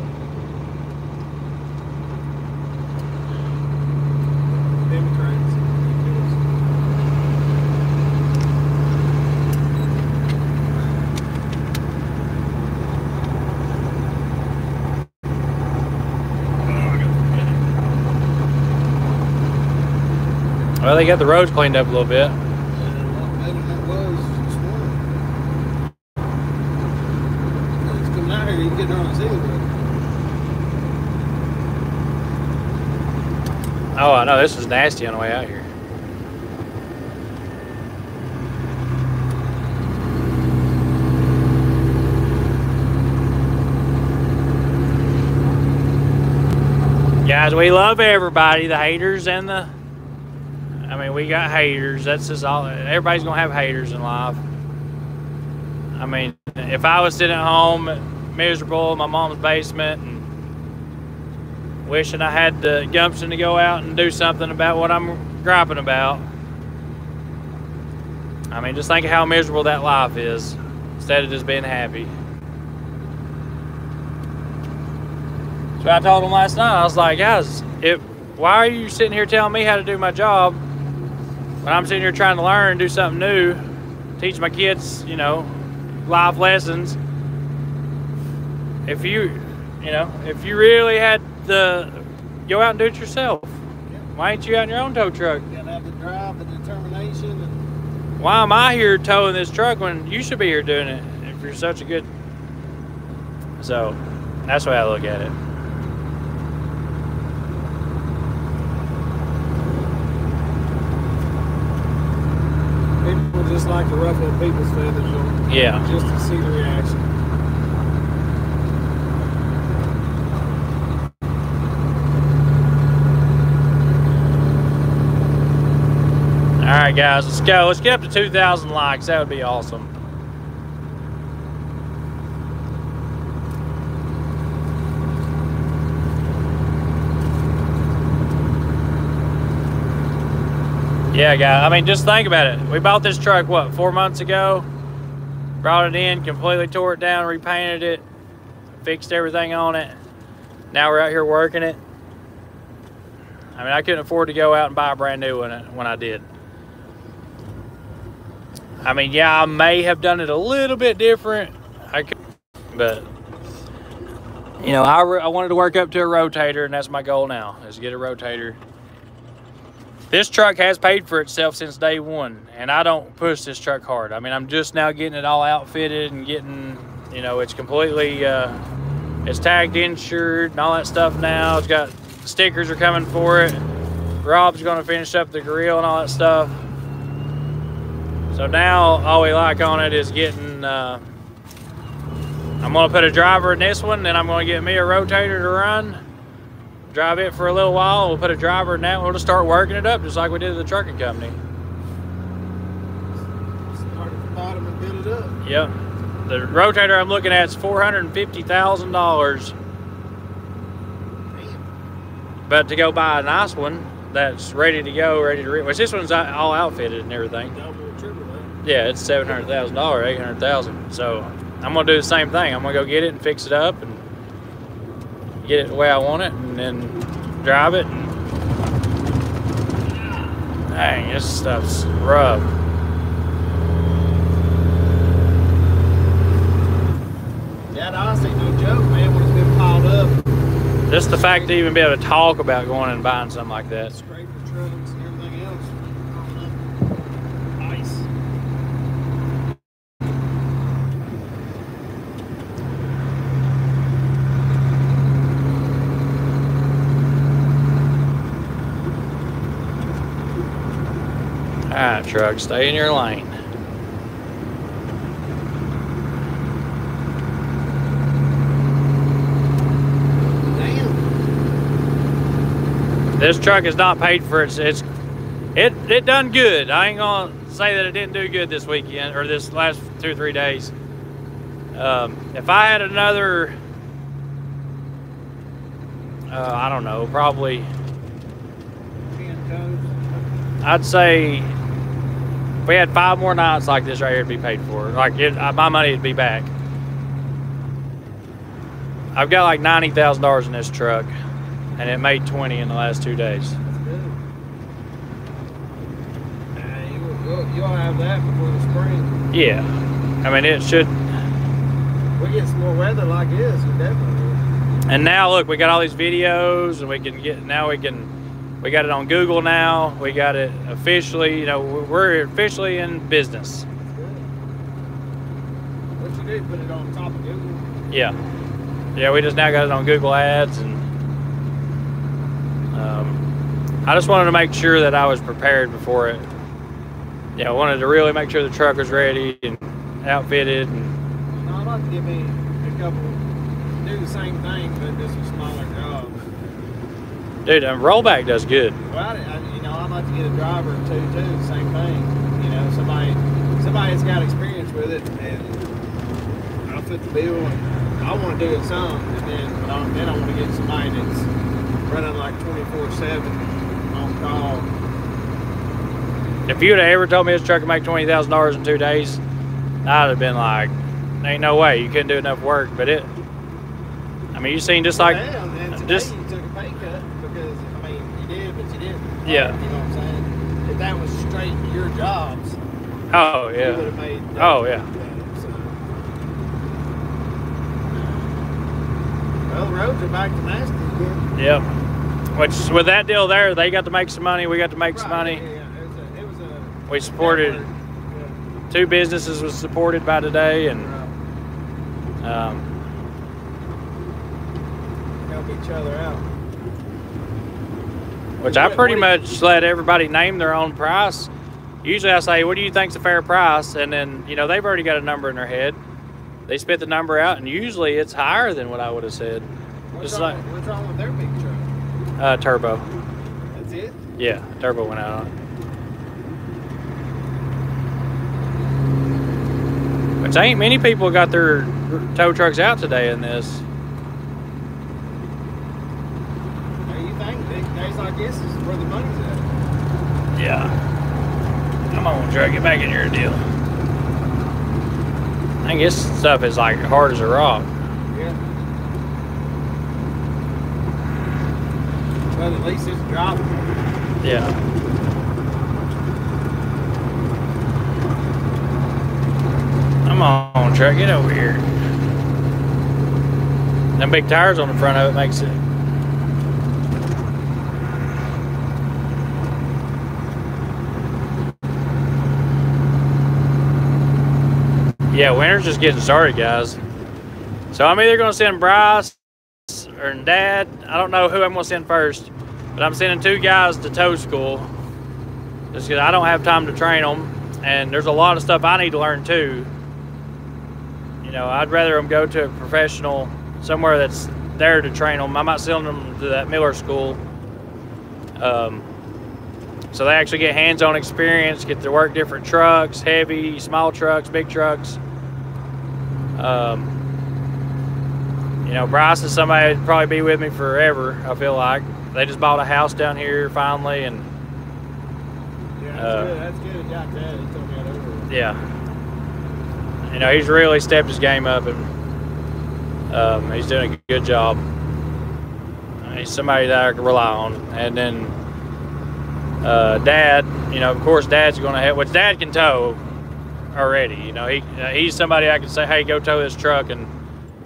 Democrats. Well, they got the roads cleaned up a little bit. Oh, I know, this was nasty on the way out here. Guys, we love everybody, the haters and the. Mean, we got haters. That's just all. Everybody's gonna have haters in life. I mean, if I was sitting at home, miserable in my mom's basement, and wishing I had the gumption to go out and do something about what I'm griping about. I mean, just think of how miserable that life is instead of just being happy. So I told him last night, I was like, guys, if why are you sitting here telling me how to do my job when I'm sitting here trying to learn, do something new, teach my kids, you know, life lessons? If you, you know, if you really had the go out and do it yourself, why ain't you out in your own tow truck? You gotta have the drive, the determination, and Why am I here towing this truck when you should be here doing it if you're such a good? So, that's the way I look at it. feathers on. Yeah. Just to see the reaction. All right, guys, let's go. Let's get up to 2,000 likes. That would be awesome. Yeah, guys. I mean, just think about it. We bought this truck, what, four months ago? Brought it in, completely tore it down, repainted it, fixed everything on it. Now we're out here working it. I mean, I couldn't afford to go out and buy a brand new one uh, when I did. I mean, yeah, I may have done it a little bit different. I could, but you know, I, I wanted to work up to a rotator, and that's my goal now is get a rotator. This truck has paid for itself since day one, and I don't push this truck hard. I mean, I'm just now getting it all outfitted and getting, you know, it's completely, uh, it's tagged, insured, and all that stuff now. It's got stickers are coming for it. Rob's to finish up the grill and all that stuff. So now all we like on it is getting. Uh, I'm to put a driver in this one, then I'm to get me a rotator to run. Drive it for a little while. We'll put a driver in that. one. We'll just start working it up just like we did at the trucking company. Start at the bottom and build it up. Yep. The rotator I'm looking at is four hundred and fifty thousand dollars. But to go buy a nice one that's ready to go, ready to rip, which this one's all outfitted and everything. Double or triple. Yeah, it's seven hundred thousand dollars, eight hundred thousand. So I'm gonna do the same thing. I'm gonna go get it and fix it up and get it the way I want it, and then drive it. And... Dang, this stuff's rough. That honestly no joke, man, when it's been piled up. Just the fact to even be able to talk about going and buying something like that. Scraper trucks and everything else. Nice. All right, truck, stay in your lane. Damn. This truck is not paid for its. It's it it done good. I ain't gonna say that it didn't do good this weekend or this last two or three days. Um, if I had another, uh, I don't know, probably I'd say we had five more nights like this right here, it'd be paid for. Like it, uh, my money would be back. I've got like ninety thousand dollars in this truck, and it made twenty in the last two days. That's good. Uh, you, you'll, you'll have that before the spring. Yeah, I mean it should. We get some more weather like this, we definitely will. And now look, we got all these videos, and we can get now we can. We got it on Google now. We got it officially. You know, we're officially in business. What you do, put it on top of Google. Yeah, yeah. We just now got it on Google Ads, and um, I just wanted to make sure that I was prepared before it. Yeah, I wanted to really make sure the truck was ready and outfitted. And No, I'd like to give me a couple, do the same thing, but just a smaller. Dude, a rollback does good. Well, I, I- you know, I'd like to get a driver or two too, same thing. You know, somebody, somebody that's got experience with it, and I'll fit the bill. And I want to do it some, and then, but I, then I want to get somebody that's running like twenty four seven on call. If you'd have ever told me this truck would make twenty thousand dollars in two days, I'd have been like, "Ain't no way you couldn't do enough work." But it, I mean, you seen just like and just you took a pay cut because I mean you did, but you didn't. Yeah. You know what I'm saying? If that was straight your jobs, oh yeah, have made. Oh, yeah. So. Well, the roads are back to nasty again. yep. Which with that deal there, they got to make some money. We got to make some money. Yeah, yeah. It was a. It was a We supported Yeah. two businesses was supported by today, and Right. um, Help each other out which I pretty much let everybody name their own price. Usually I say, what do you think's a fair price? And then, you know, they've already got a number in their head. They spit the number out, and usually it's higher than what I would have said. What's, wrong, like, what's wrong, with their big truck? Uh, turbo. That's it? Yeah, turbo went out on it. Which ain't many people got their tow trucks out today in this. This is where the money's at? Yeah. Come on, truck, get back in here, deal. I guess stuff is like hard as a rock. Yeah. But at least it's dropping. Yeah. Come on, truck, get over here. Them big tires on the front of it makes it. Yeah, winter's just getting started, guys. So I'm either gonna send Bryce or Dad. I don't know who I'm gonna send first, but I'm sending two guys to tow school just because I don't have time to train them, and there's a lot of stuff I need to learn too. You know, I'd rather them go to a professional somewhere that's there to train them. I might send them to that Miller school, um, so they actually get hands-on experience, get to work different trucks, heavy, small trucks, big trucks. Um, you know, Bryce is somebody that'd probably be with me forever. I feel like they just bought a house down here finally, and Yeah, that's Uh, good. That's good. Got that. He told me that over. yeah, you know, he's really stepped his game up, and um, he's doing a good job. He's somebody that I can rely on, and then uh, Dad, you know, of course, Dad's going to help. Which Dad can tow already. You know, he uh, he's somebody I can say, hey, go tow this truck, and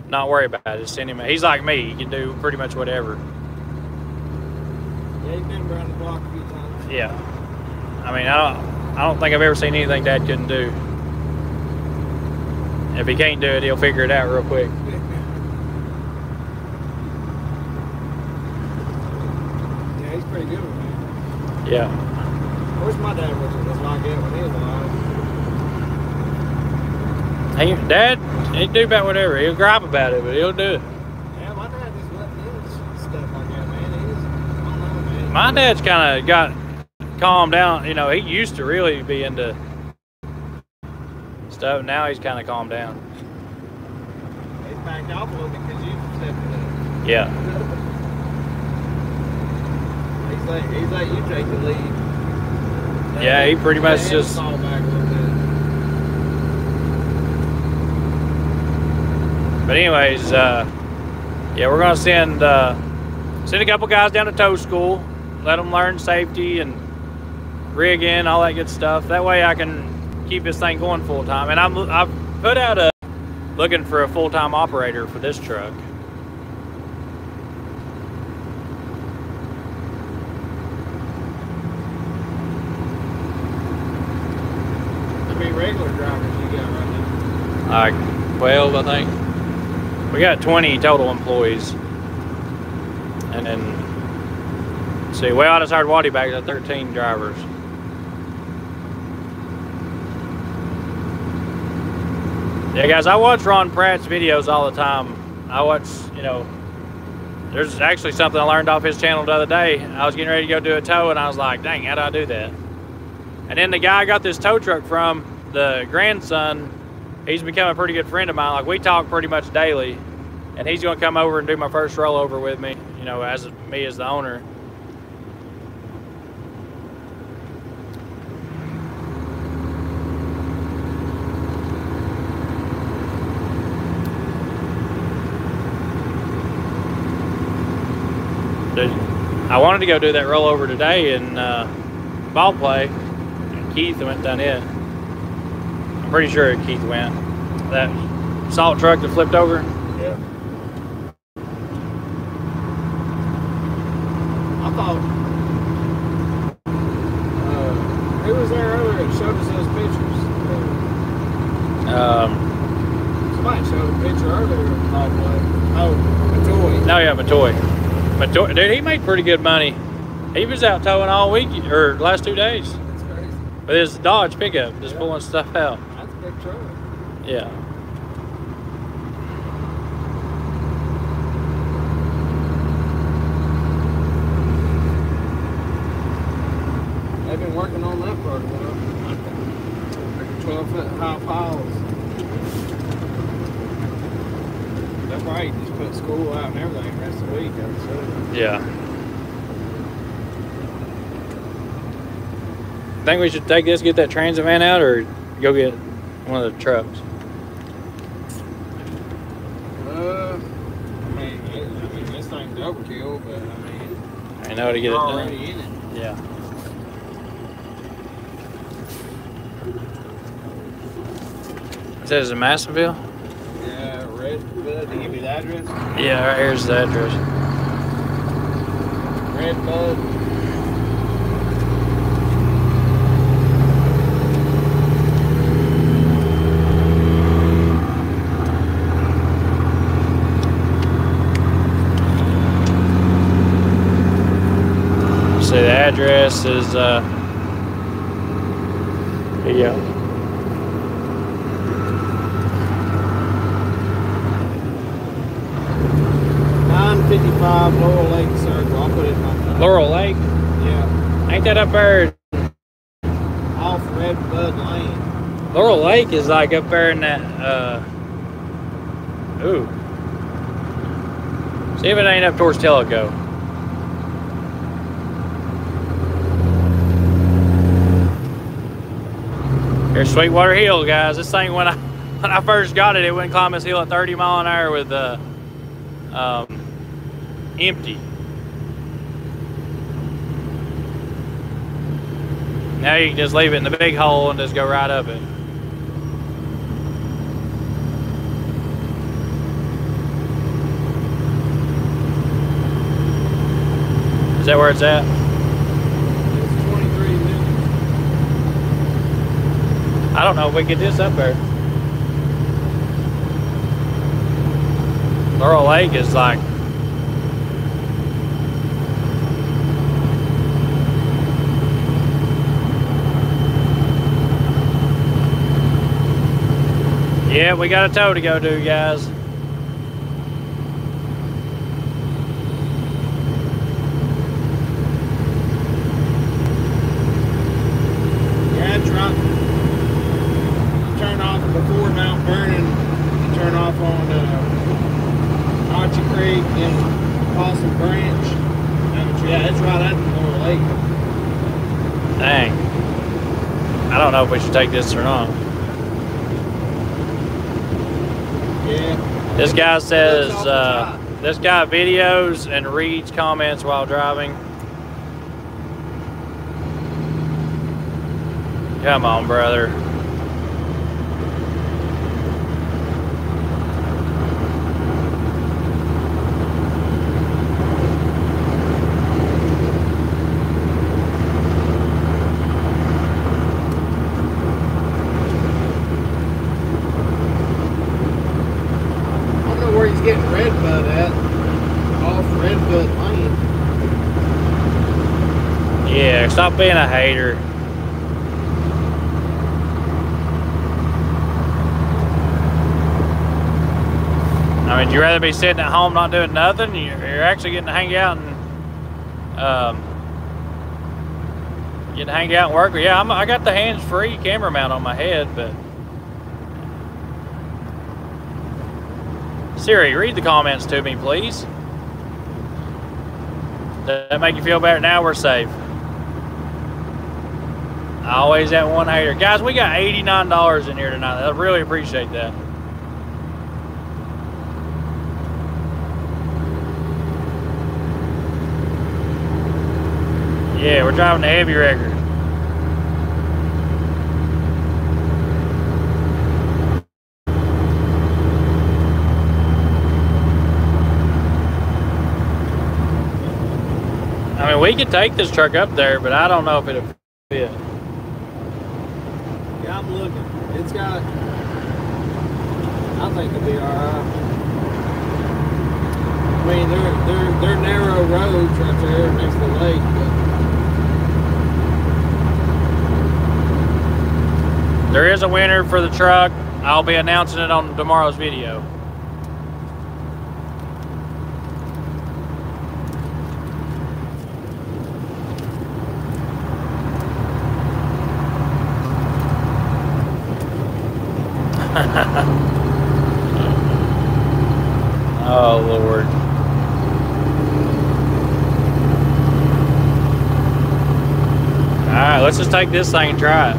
not worry about it. Just send him. He's like me. He can do pretty much whatever. Yeah, he's been around the block a few times. Yeah. I mean, I don't, I don't think I've ever seen anything Dad couldn't do. If he can't do it, he'll figure it out real quick. Yeah, he's pretty good with that. Yeah. I wish my dad was like that when he was alive. He, Dad, he do about whatever. He'll gripe about it, but he'll do it. Yeah, my dad just me do stuff like that, man. He was, I don't know, man. My dad's kind of got calmed down. You know, he used to really be into stuff. Now he's kind of calmed down. He's backed off a little because you stepped it up. Yeah. He's like, he's like you take the lead. Yeah, he pretty much just- fall back a little bit. But anyways, uh, yeah, we're gonna send uh, send a couple guys down to tow school, let them learn safety and rigging, all that good stuff. That way, I can keep this thing going full time. And I'm I've put out a looking for a full time operator for this truck. How many regular drivers you got right now? Like 12, I think. We got 20 total employees. And then, see, I just hired Waddy back at 13 drivers. Yeah, guys, I watch Ron Pratt's videos all the time. I watch, you know, there's actually something I learned off his channel the other day. I was getting ready to go do a tow, and I was like, dang, how do I do that? And then the guy I got this tow truck from, the grandson, he's become a pretty good friend of mine. Like we talk pretty much daily, and he's going to come over and do my first rollover with me. You know, as me as the owner. I wanted to go do that rollover today in uh, ball play. and Keith went done it. Pretty sure Keith went. That salt truck that flipped over. Yeah. I thought. Uh, who was there earlier that showed us those pictures? Um, Somebody showed a picture earlier of Ball Play. Oh, a toy. no, yeah, Matoy. Matoy, dude, he made pretty good money. He was out towing all week or last two days That's crazy. with his Dodge pickup, just pulling stuff out. That's a big. Yeah. They've been working on that for a while. Making 12 foot high piles. probably just put school out and everything the rest of the week. I would say. Yeah. Think we should take this, get that transit van out, or go get one of the trucks? Uh, I mean, it, I mean, this thing's overkill, but I mean, I know how to get it done. in it. Yeah. It says in Madisonville? Yeah, red. Bud, to give you the address. Yeah, right here's the address. Red Bud. See, the address is, uh, yeah. Nine fifty-five Laurel Lake Circle. I'll put it in my phone. Laurel Lake. Yeah, Ain't that up there? off Red Bud Lane. Laurel Lake is like up there in that, uh, ooh. See if it ain't up towards Tellico. Here's Sweetwater Hill, guys. This thing, when I when I first got it, it went climb this hill at 30 mile an hour with uh, um, empty. Now you can just leave it in the big hole and just go right up it. Is that where it's at? It's twenty-three minutes. I don't know if we get this up there. Laurel Lake is like Yeah, we got a tow to go do, guys. Yeah, drop. Turn off before Mount Vernon. You turn off on uh, Archie Creek and Possum Branch. And, yeah, it's right at the Laurel Lake. Dang. I don't know if we should take this or not. Yeah. This guy says uh, this guy videos and reads comments while driving. Come on, brother. I don't know where he's getting Red Bud at. Off Red Bud Lane. Yeah, being a hater. I mean, do you rather be sitting at home not doing nothing? You're, you're actually getting to hang out and um, to hang out and work. Yeah, I'm, I got the hands-free camera mount on my head, but Siri, read the comments to me, please. Does that make you feel better? Now we're safe. Always that one hater. Guys, we got $89 in here tonight. I really appreciate that. Yeah, we're driving the heavy wrecker. I mean, we could take this truck up there, but I don't know if it'll fit. Yeah, I'm looking. It's got. I think it'll be alright. I mean, they're they're they're narrow roads right there next to the lake, but There is a winner for the truck. I'll be announcing it on tomorrow's video. Oh Lord. All right, let's just take this thing and try it.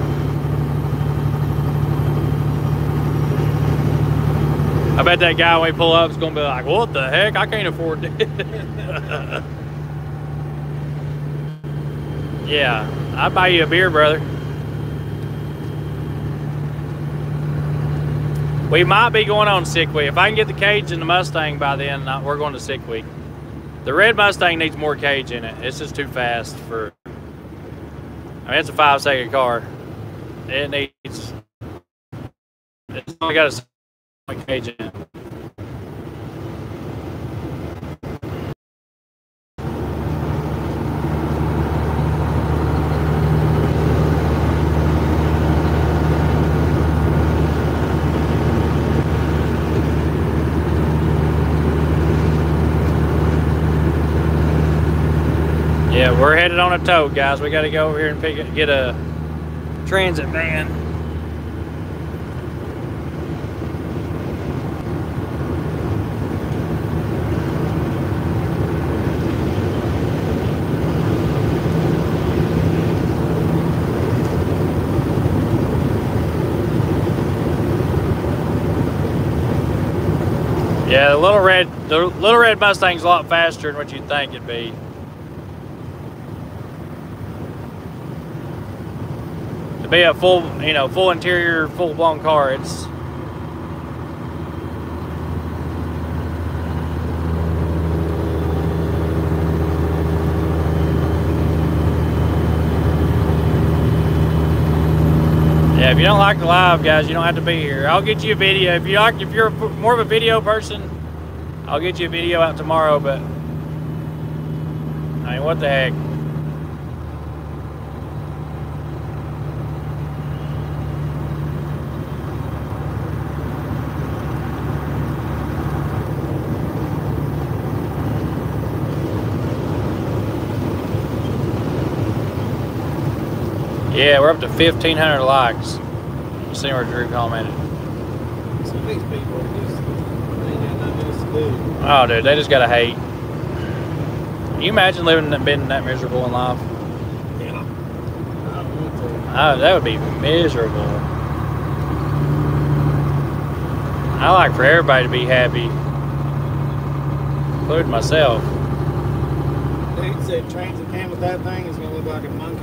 I bet that guy when we pull up is gonna be like, "What the heck? I can't afford it." yeah, I'll buy you a beer, brother. We might be going on sick week. If I can get the cage in the Mustang by then, uh, we're going to sick week. The red Mustang needs more cage in it. It's just too fast for. I mean, it's a five second car. It needs. It's only got a cage in we're headed on a tow, guys. We got to go over here and pick it, get a transit van. Yeah, the little red, the little red Mustang's a lot faster than what you'd think it'd be. To be a full, you know, full interior, full blown car, it's Yeah, if you don't like the live, guys, you don't have to be here. I'll get you a video. If you like, if you're more of a video person, I'll get you a video out tomorrow. But I mean, what the heck? Yeah, we're up to 1,500 likes. See where Drew commented. Some of these people just, they ain't got nothing else to do. Oh, dude, they just gotta hate. Can you imagine living and being that miserable in life? Yeah. I don't want to. Oh, that would be miserable. I like for everybody to be happy, including myself. Dude said trains that came with that thing is gonna look like a monkey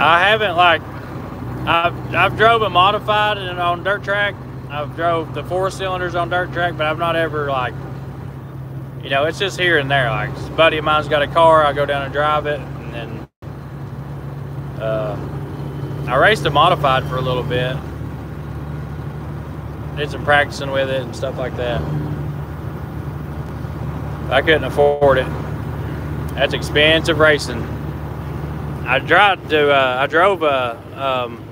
I haven't like I've I've drove a modified and on dirt track. I've drove the four cylinders on dirt track, but I've not ever like you know, it's just here and there. Like buddy of mine's got a car, I go down and drive it and then uh I raced a modified for a little bit. Did some practicing with it and stuff like that. I couldn't afford it. That's expensive racing. I tried to. Uh, I drove a um,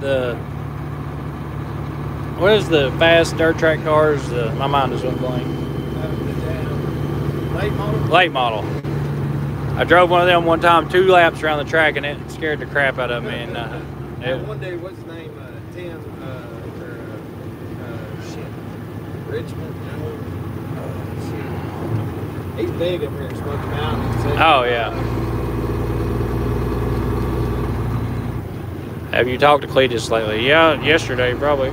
the what is the fast dirt track cars? Uh, my mind is went blank. Late model? Late model. I drove one of them one time, two laps around the track, and it scared the crap out of me. And uh, it, One day, what's his name? Uh, Tim, uh, or, uh, uh, shit. Richmond? No. Uh, shit. He's big up here in Smoky Mountain. Oh, yeah. have you talked to Cletus lately? Yeah, yesterday probably.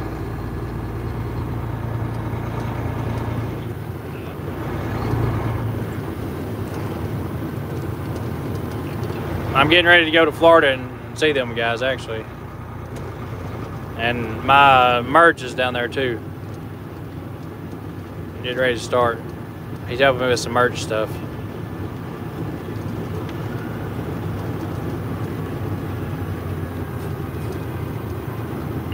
I'm getting ready to go to Florida and see them guys actually. And my merch is down there too. Getting ready to start. He's helping me with some merch stuff.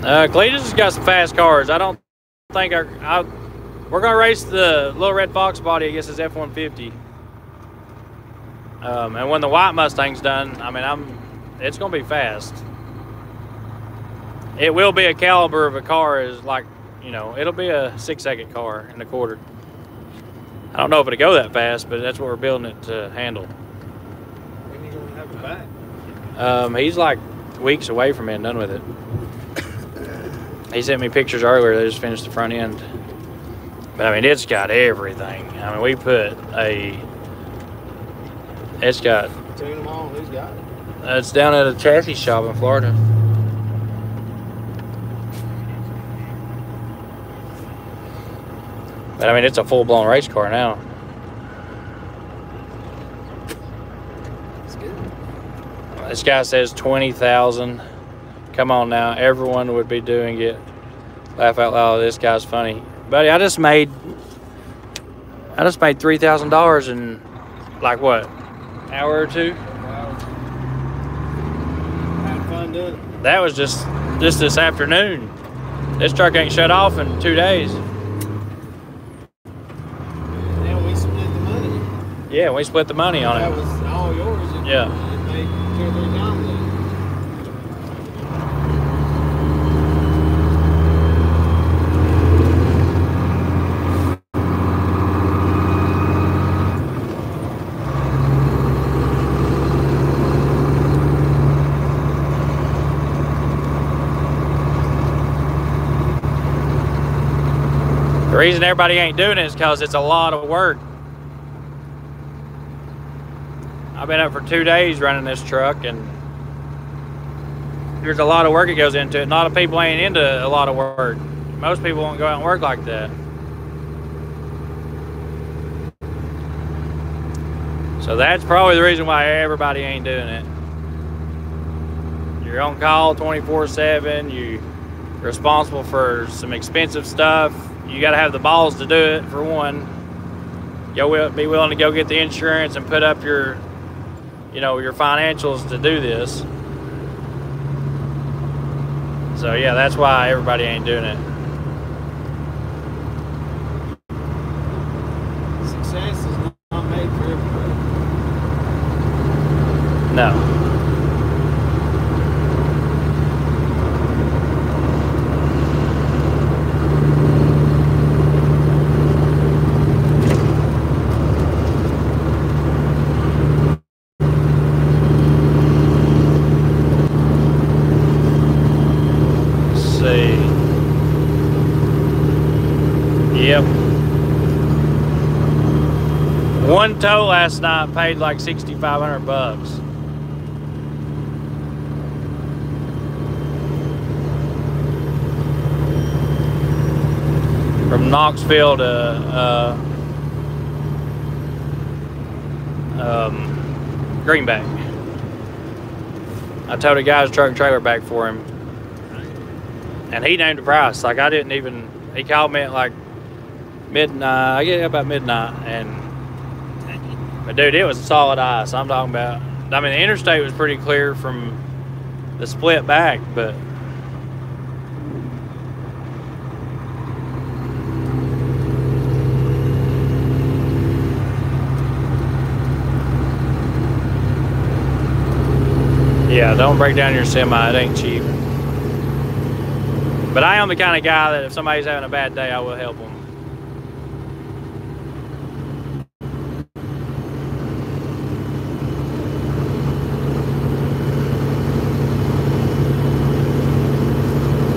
Uh, Cletus has got some fast cars. I don't think our, I, we're gonna race the little red fox body against his F-150. Um, and when the white Mustang's done, I mean, I'm, it's gonna be fast. It will be a caliber of a car is like, you know, it'll be a six second car in a quarter. I don't know if it'll go that fast, but that's what we're building it to handle. When you gonna have it back? Um, he's like weeks away from being done with it. He sent me pictures earlier. They just finished the front end. But I mean, it's got everything. I mean, we put a. It's got. Tune them all. Who's got it? It's down at a chassis shop in Florida. But I mean, it's a full blown race car now. It's good. This guy says 20,000. Come on now. Everyone would be doing it. Laugh out loud. This guy's funny. Buddy, I just made I just made $3,000 in like what? Hour or two? Had fun doing it. That was just just this afternoon. This truck ain't shut off in 2 days. Now we split the money. Yeah, we split the money on That it. was all yours. Yeah. You paid two or three times that. The reason everybody ain't doing it is because it's a lot of work. I've been up for two days running this truck, and there's a lot of work that goes into it. A lot of people ain't into a lot of work. Most people won't go out and work like that. So that's probably the reason why everybody ain't doing it. You're on call 24 7. You're responsible for some expensive stuff. You got to have the balls to do it, for one. Go wi- be willing to go get the insurance and put up your, you know, your financials to do this. So yeah, that's why everybody ain't doing it. Success is not made for everybody. No. Let's see. Yep. One tow last night paid like sixty five hundred bucks. From Knoxville to uh, um, Greenback. I towed a guy's truck and trailer back for him, and he named the price. Like I didn't even. He called me at like midnight. I get about midnight, and but dude, it was solid ice. I'm talking about. I mean, the interstate was pretty clear from the split back, but yeah, don't break down your semi. It ain't cheap. But I am the kind of guy that if somebody's having a bad day, I will help them.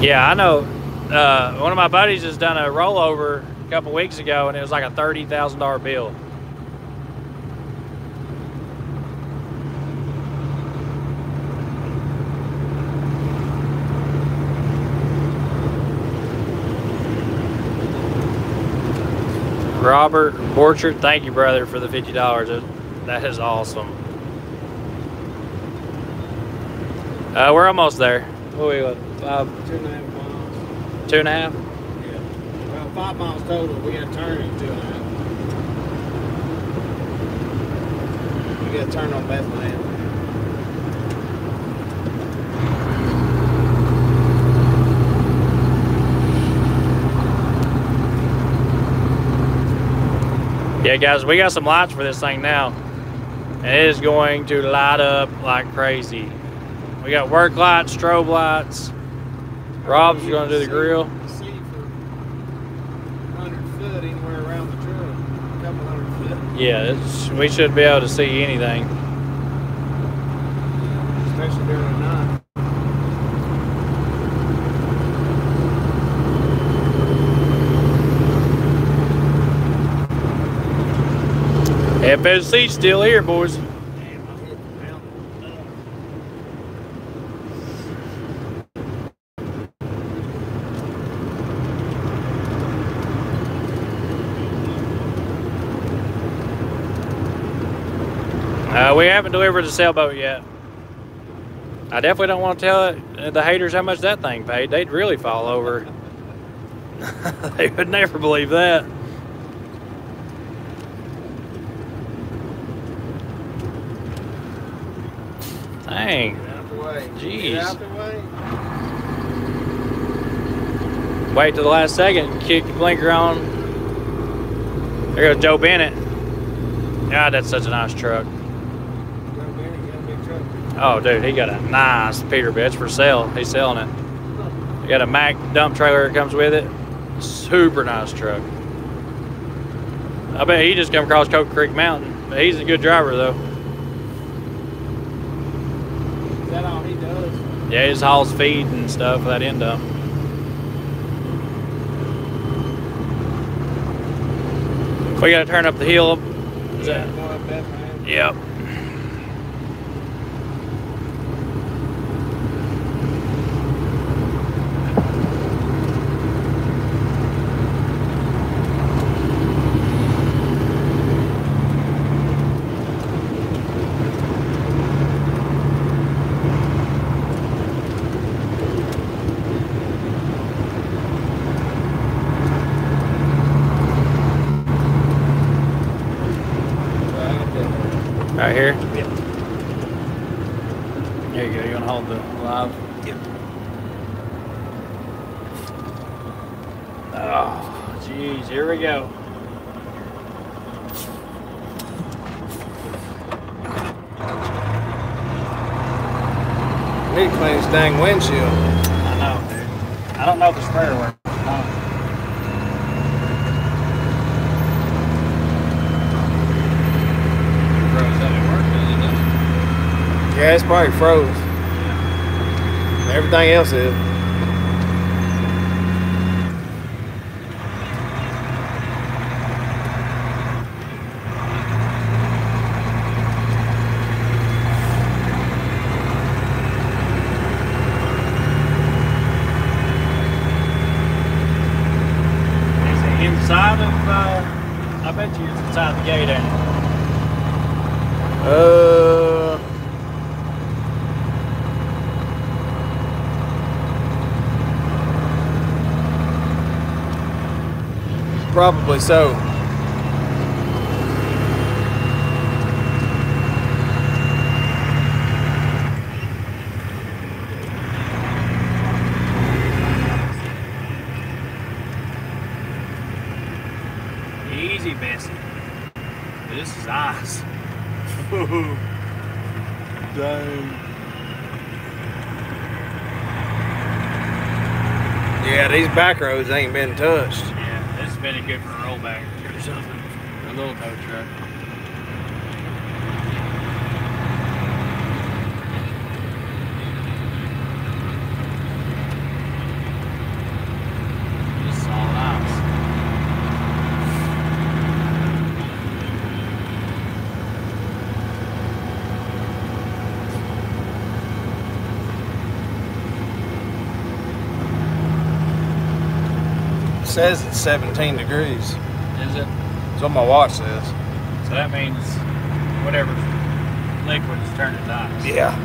Yeah, I know. Uh, one of my buddies has done a rollover a couple weeks ago, and it was like a thirty thousand dollar bill. Robert Borchard, thank you, brother, for the fifty dollars. That is awesome. Uh, we're almost there. What we five, Two and a half miles. two and a half? Yeah. Well, five miles total. We got to turn in two and a half. We got to turn on Bethlehem. Yeah, guys, we got some lights for this thing now. And it is going to light up like crazy. We got work lights, strobe lights. Rob's going to do the grill. See for 100 foot anywhere around the truck. A couple Yeah, it's, we should be able to see anything. Especially during the night. FSC's still here, boys. Damn, I hit the mountain. Uh, we haven't delivered the sailboat yet. I definitely don't want to tell the haters how much that thing paid. They'd really fall over. they would never believe that. Dang. Get out the way. Jeez. Get out the way. Wait till the last second, kick the blinker on. There goes Joe Bennett. God, that's such a nice truck. Joe Bennett got a big truck. Oh, dude, he got a nice Peterbilt It's for sale. He's selling it. He got a Mack dump trailer that comes with it. Super nice truck. I bet he just come across Coker Creek Mountain. But he's a good driver though. Is that all he does? Yeah, he hauls feed and stuff for that end dump. We gotta turn up the hill. Is Yeah, that- go up that. Yep. Right there. Right here. Yep. There you go. You wanna hold the live? Yep. Ah, oh, jeez. Here we go. Need to clean this dang windshield. I know, dude. I don't know if the sprayer works. Yeah, it's probably froze. Everything else is it inside of, uh, I bet you it's inside the gate, ain't it? Uh, probably so. Easy, Bessie. This is ice. Dang. Yeah, these back roads ain't been touched. A rollback or something. A little tow truck. Just solid ice. It says it's 17 degrees. Is it? That's what my watch says. So that means whatever liquid is turning ice. Yeah.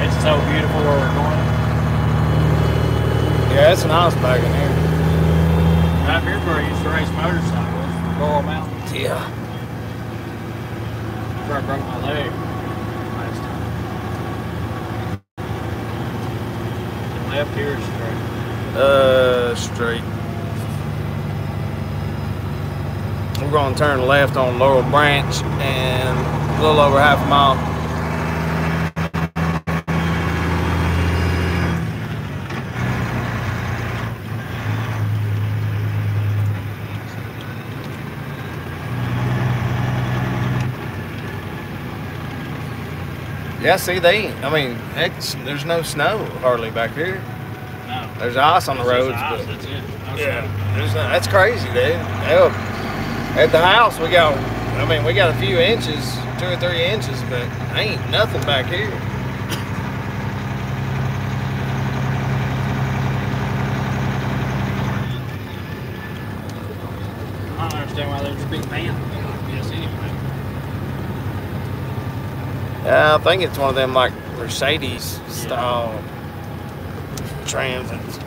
It's so beautiful where we're going. Yeah, it's nice back in here. Right here where I used to race motorcycles, Laurel Mountain. Yeah. Where I broke my leg last time. And left here is straight. Uh, straight. We're going to turn left on Laurel Branch and a little over half a mile. Yeah, see, they, I mean, it's, there's no snow hardly back here. No. There's ice on the It's roads, ice, but That's it. No yeah, there's no, that's crazy, dude. Hell, at the house, we got, I mean, we got a few inches, two or three inches, but ain't nothing back here. I don't understand why there's a big van. Yes, anyway. Yeah, I think it's one of them like Mercedes style transits.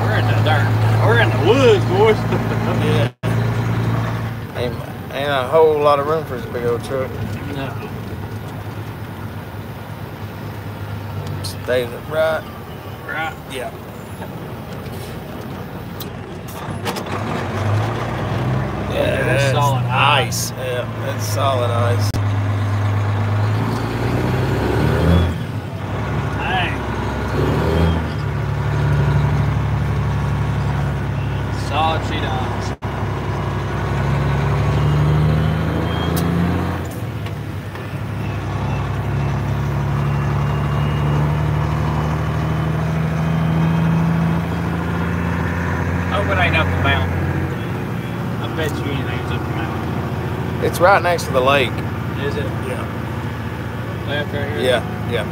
We're in the dirt. We're in the woods, boys. Yeah. Ain't, ain't a whole lot of room for this big old truck. no. Stay to right. Right. Yeah. Yeah, that's solid ice. Yeah, that's solid ice. Dang. Solid sheet of ice. Hope it ain't up the mountain. I bet you anything's up the mountain. It's right next to the lake. Is it? Yeah. Left right here? Yeah, yeah.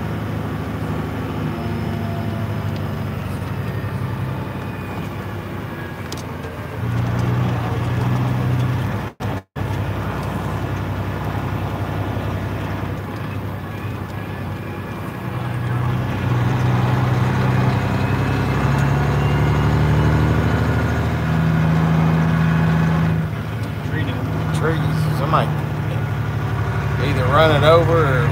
Tree down. Trees. Somebody either run it over or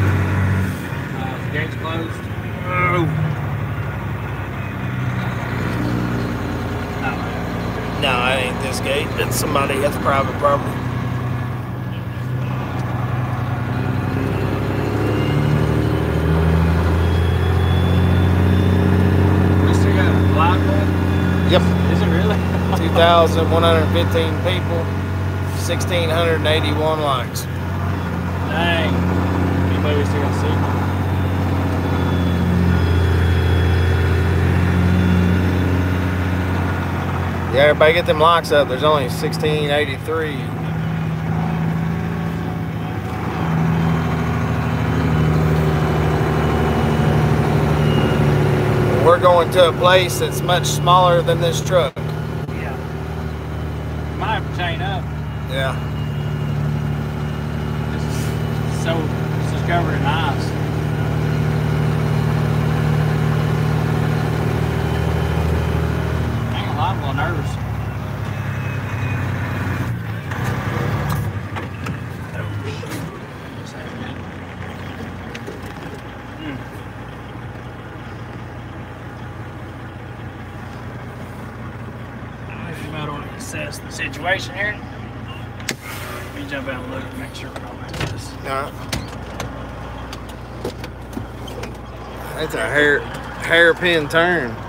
Uh, the gate's closed. Oh. No. No, it ain't this gate. It's somebody that's private property. We still got a live one? Yep. Is it really? 2,115 people, 1,681 likes. Dang. Anybody we still to see? Yeah, everybody get them likes up. There's only 1,683. We're going to a place that's much smaller than this truck. Yeah. Might have to chain up. Yeah. This is so, this is covered in ice. Lie, I'm a little nervous. Hmm. The situation here. Let me jump out and look and make sure we're not like this. Alright. That's a hair hairpin turn.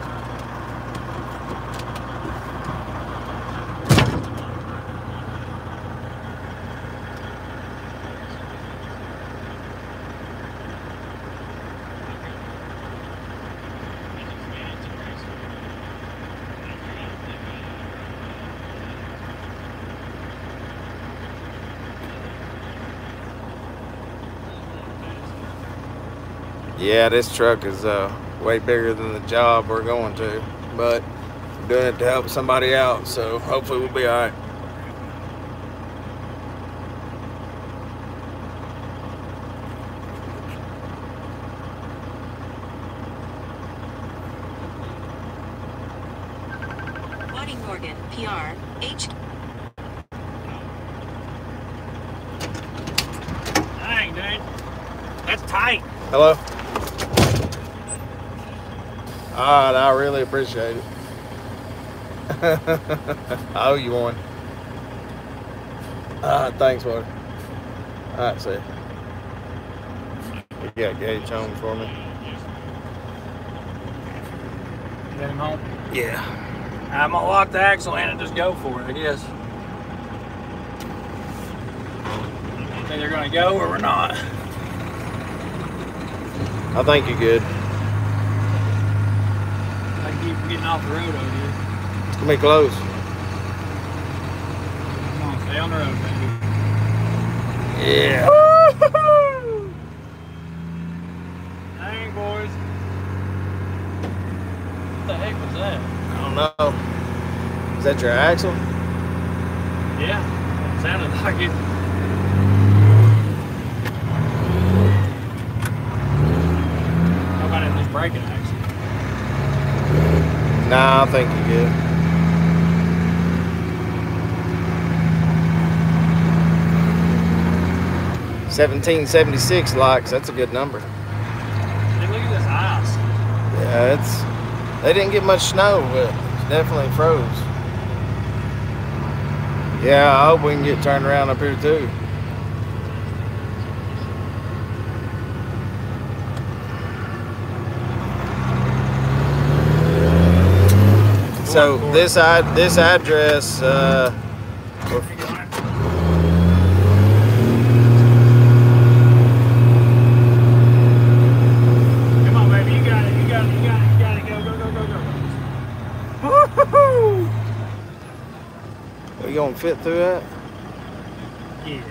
Yeah, this truck is uh, way bigger than the job we're going to, but we're doing it to help somebody out, so hopefully we'll be all right. Wadding Morgan, PR, H. That's tight. Hello? All right, I really appreciate it. I owe you one. Right, ah, thanks, buddy. All right, see. You got Gage home for me? Get him home. Yeah. I'm gonna lock the axle in and just go for it, I guess. they're gonna go or we're not. I think you're good. I keep getting off the road over here. It's gonna be close. Come on, stay on the road, baby. Yeah. Dang, boys. What the heck was that? I don't know. Is that your axle? Yeah, it sounded like it. How about it just breaking axle? Nah, I think you're good. Seventeen seventy six likes. That's a good number. Hey, look at this ice. Yeah, it's. They didn't get much snow, but it's definitely froze. Yeah, I hope we can get turned around up here too. So this ad this address, uh, Come on, baby, you got it, you got it, you got it, you got it. Go, go, go, go, go. We gonna fit through that? Yeah.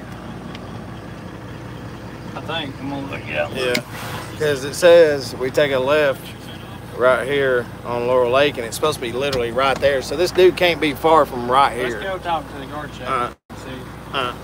I think. I'm gonna look it up. Yeah, because it says we take a left right here on Laurel Lake, and it's supposed to be literally right there. So this dude can't be far from right here. Let's go talk to the guard check. Alright. See. Uh,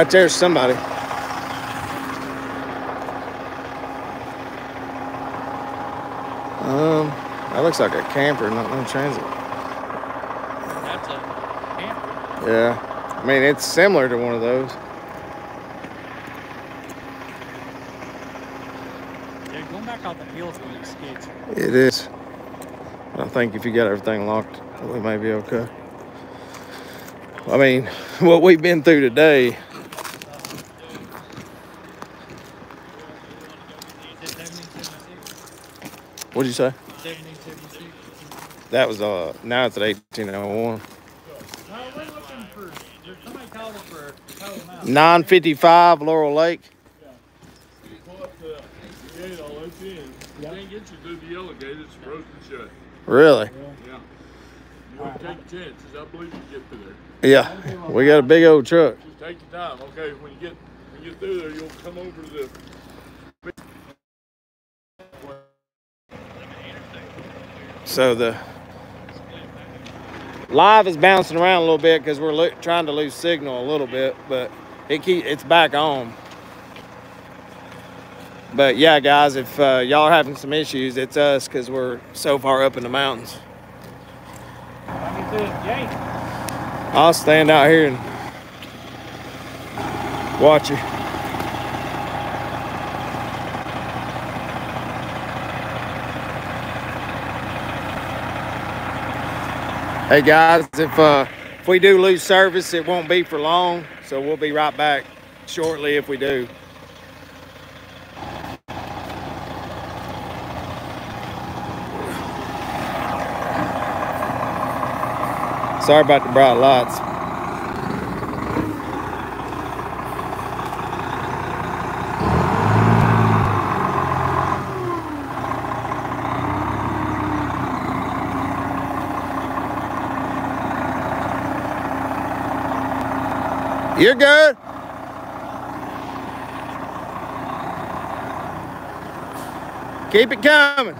Right there's somebody. Um, that looks like a camper, not no transit. That's a camper. Yeah, I mean it's similar to one of those. Yeah, going back out the hills when it's sketchy. It is. I think if you got everything locked, we may be okay. I mean, what we've been through today, Is it 1776? What'd you say? 1776? That was uh now it's at 1801. No, we're looking for. There's somebody called us for tow them out. 955 Laurel Lake. Really? Yeah. Yeah. We got a big old truck. Just take your time, okay? When you get, when you get through there, you'll come over to the So the live is bouncing around a little bit because we're trying to lose signal a little bit, but it keep it's back on. But yeah, guys, if uh, y'all are having some issues, it's us because we're so far up in the mountains. I'll stand out here and watch you. Hey guys, if uh, if we do lose service, it won't be for long, so we'll be right back shortly if we do. Sorry about the bright lights. You're good. Keep it coming.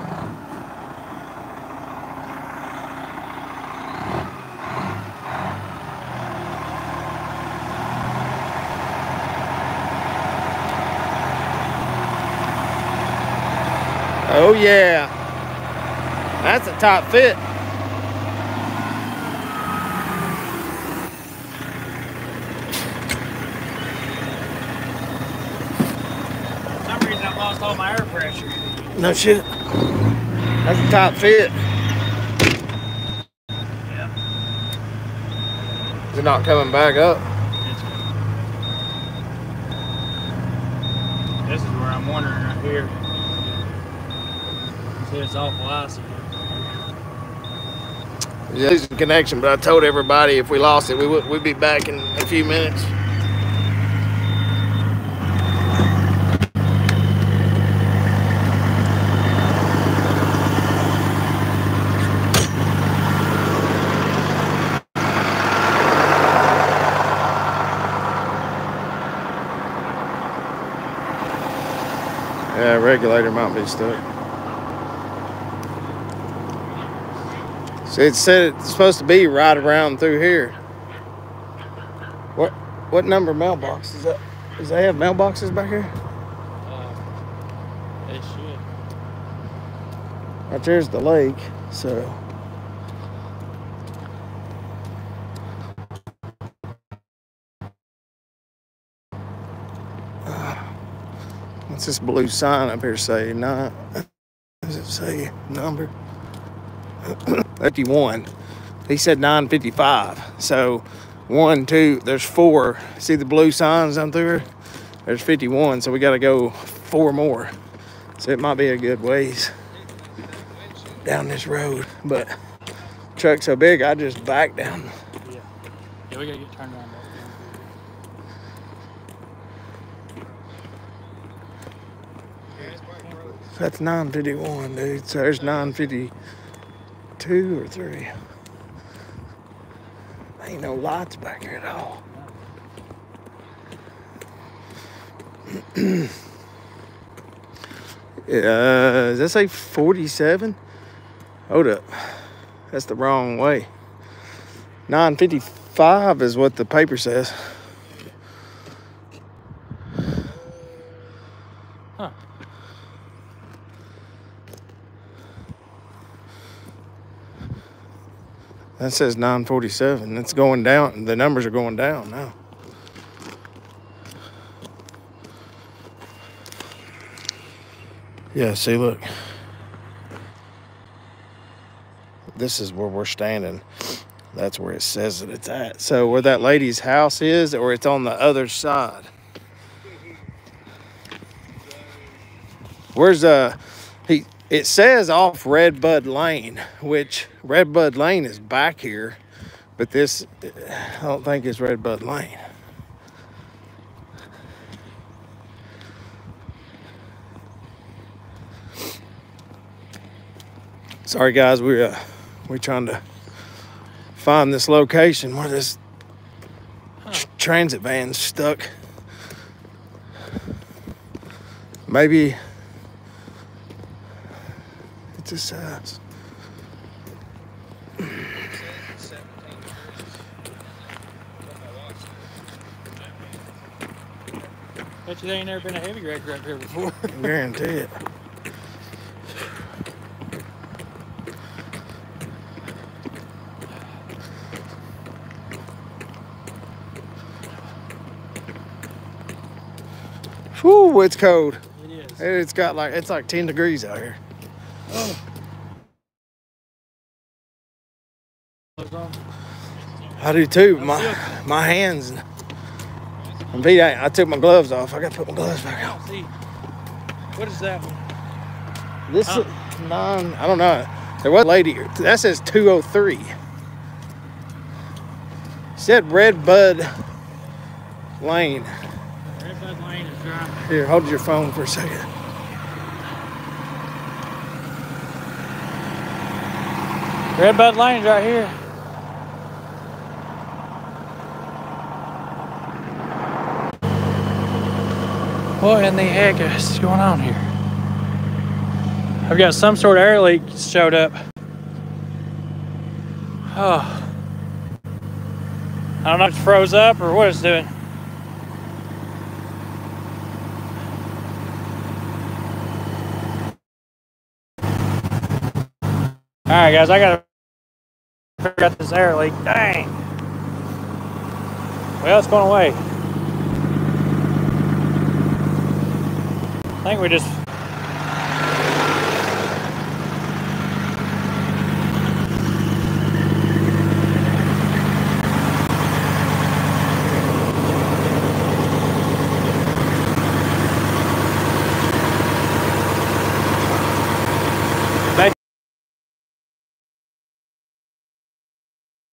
Oh yeah. That's a top fit. No shit. That's a top fit. Yeah. Is it not coming back up? This is where I'm wondering right here. See, it's awful icy. Yeah, losing connection, but I told everybody if we lost it, we would we'd be back in a few minutes. Yeah, regulator might be stuck. So it said it's supposed to be right around through here. What what number mailbox is that? Does they have mailboxes back here? Uh, they should. Right there's the lake, so. What's this blue sign up here say? Nine. Does it say number? 51. He said 955. So one, two, there's four. See the blue signs down through here? There's 51, so we got to go four more. So it might be a good ways down this road. But truck's so big, I just back down. Yeah. Yeah, we gotta get turned around. That's 951, dude. So there's 952 or 3. Ain't no lights back here at all. uh, does that say 47? Hold up. That's the wrong way. 955 is what the paper says. That says 947. It's going down. The numbers are going down now. Yeah, see, look. This is where we're standing. That's where it says that it's at. So where that lady's house is, or it's on the other side. Where's uh he it says off Red Bud Lane, which Red Bud Lane is back here, but this I don't think it's Red Bud Lane. Sorry guys, we uh we're trying to find this location where this tr- transit van's stuck. Maybe a size. Bet you there ain't never been a heavy grader up here before. Guarantee it. Whew, it's cold. it is. It's got like it's like 10 degrees out here. I do too. My my hands. And Pete, I, took my gloves off. I got to put my gloves back on. See, what is that one? This Huh. is nine. I don't know. There was a lady. here. That says 203. Said Red Bud Lane. Red Bud Lane is dry. Here, hold your phone for a second. Red Bud Lane's right here. What in the heck is going on here? I've got some sort of air leak showed up. Oh. I don't know if it's froze up or what it's doing. All right, guys, I gotta figure out this air leak. Dang. Well, it's going away. I think we just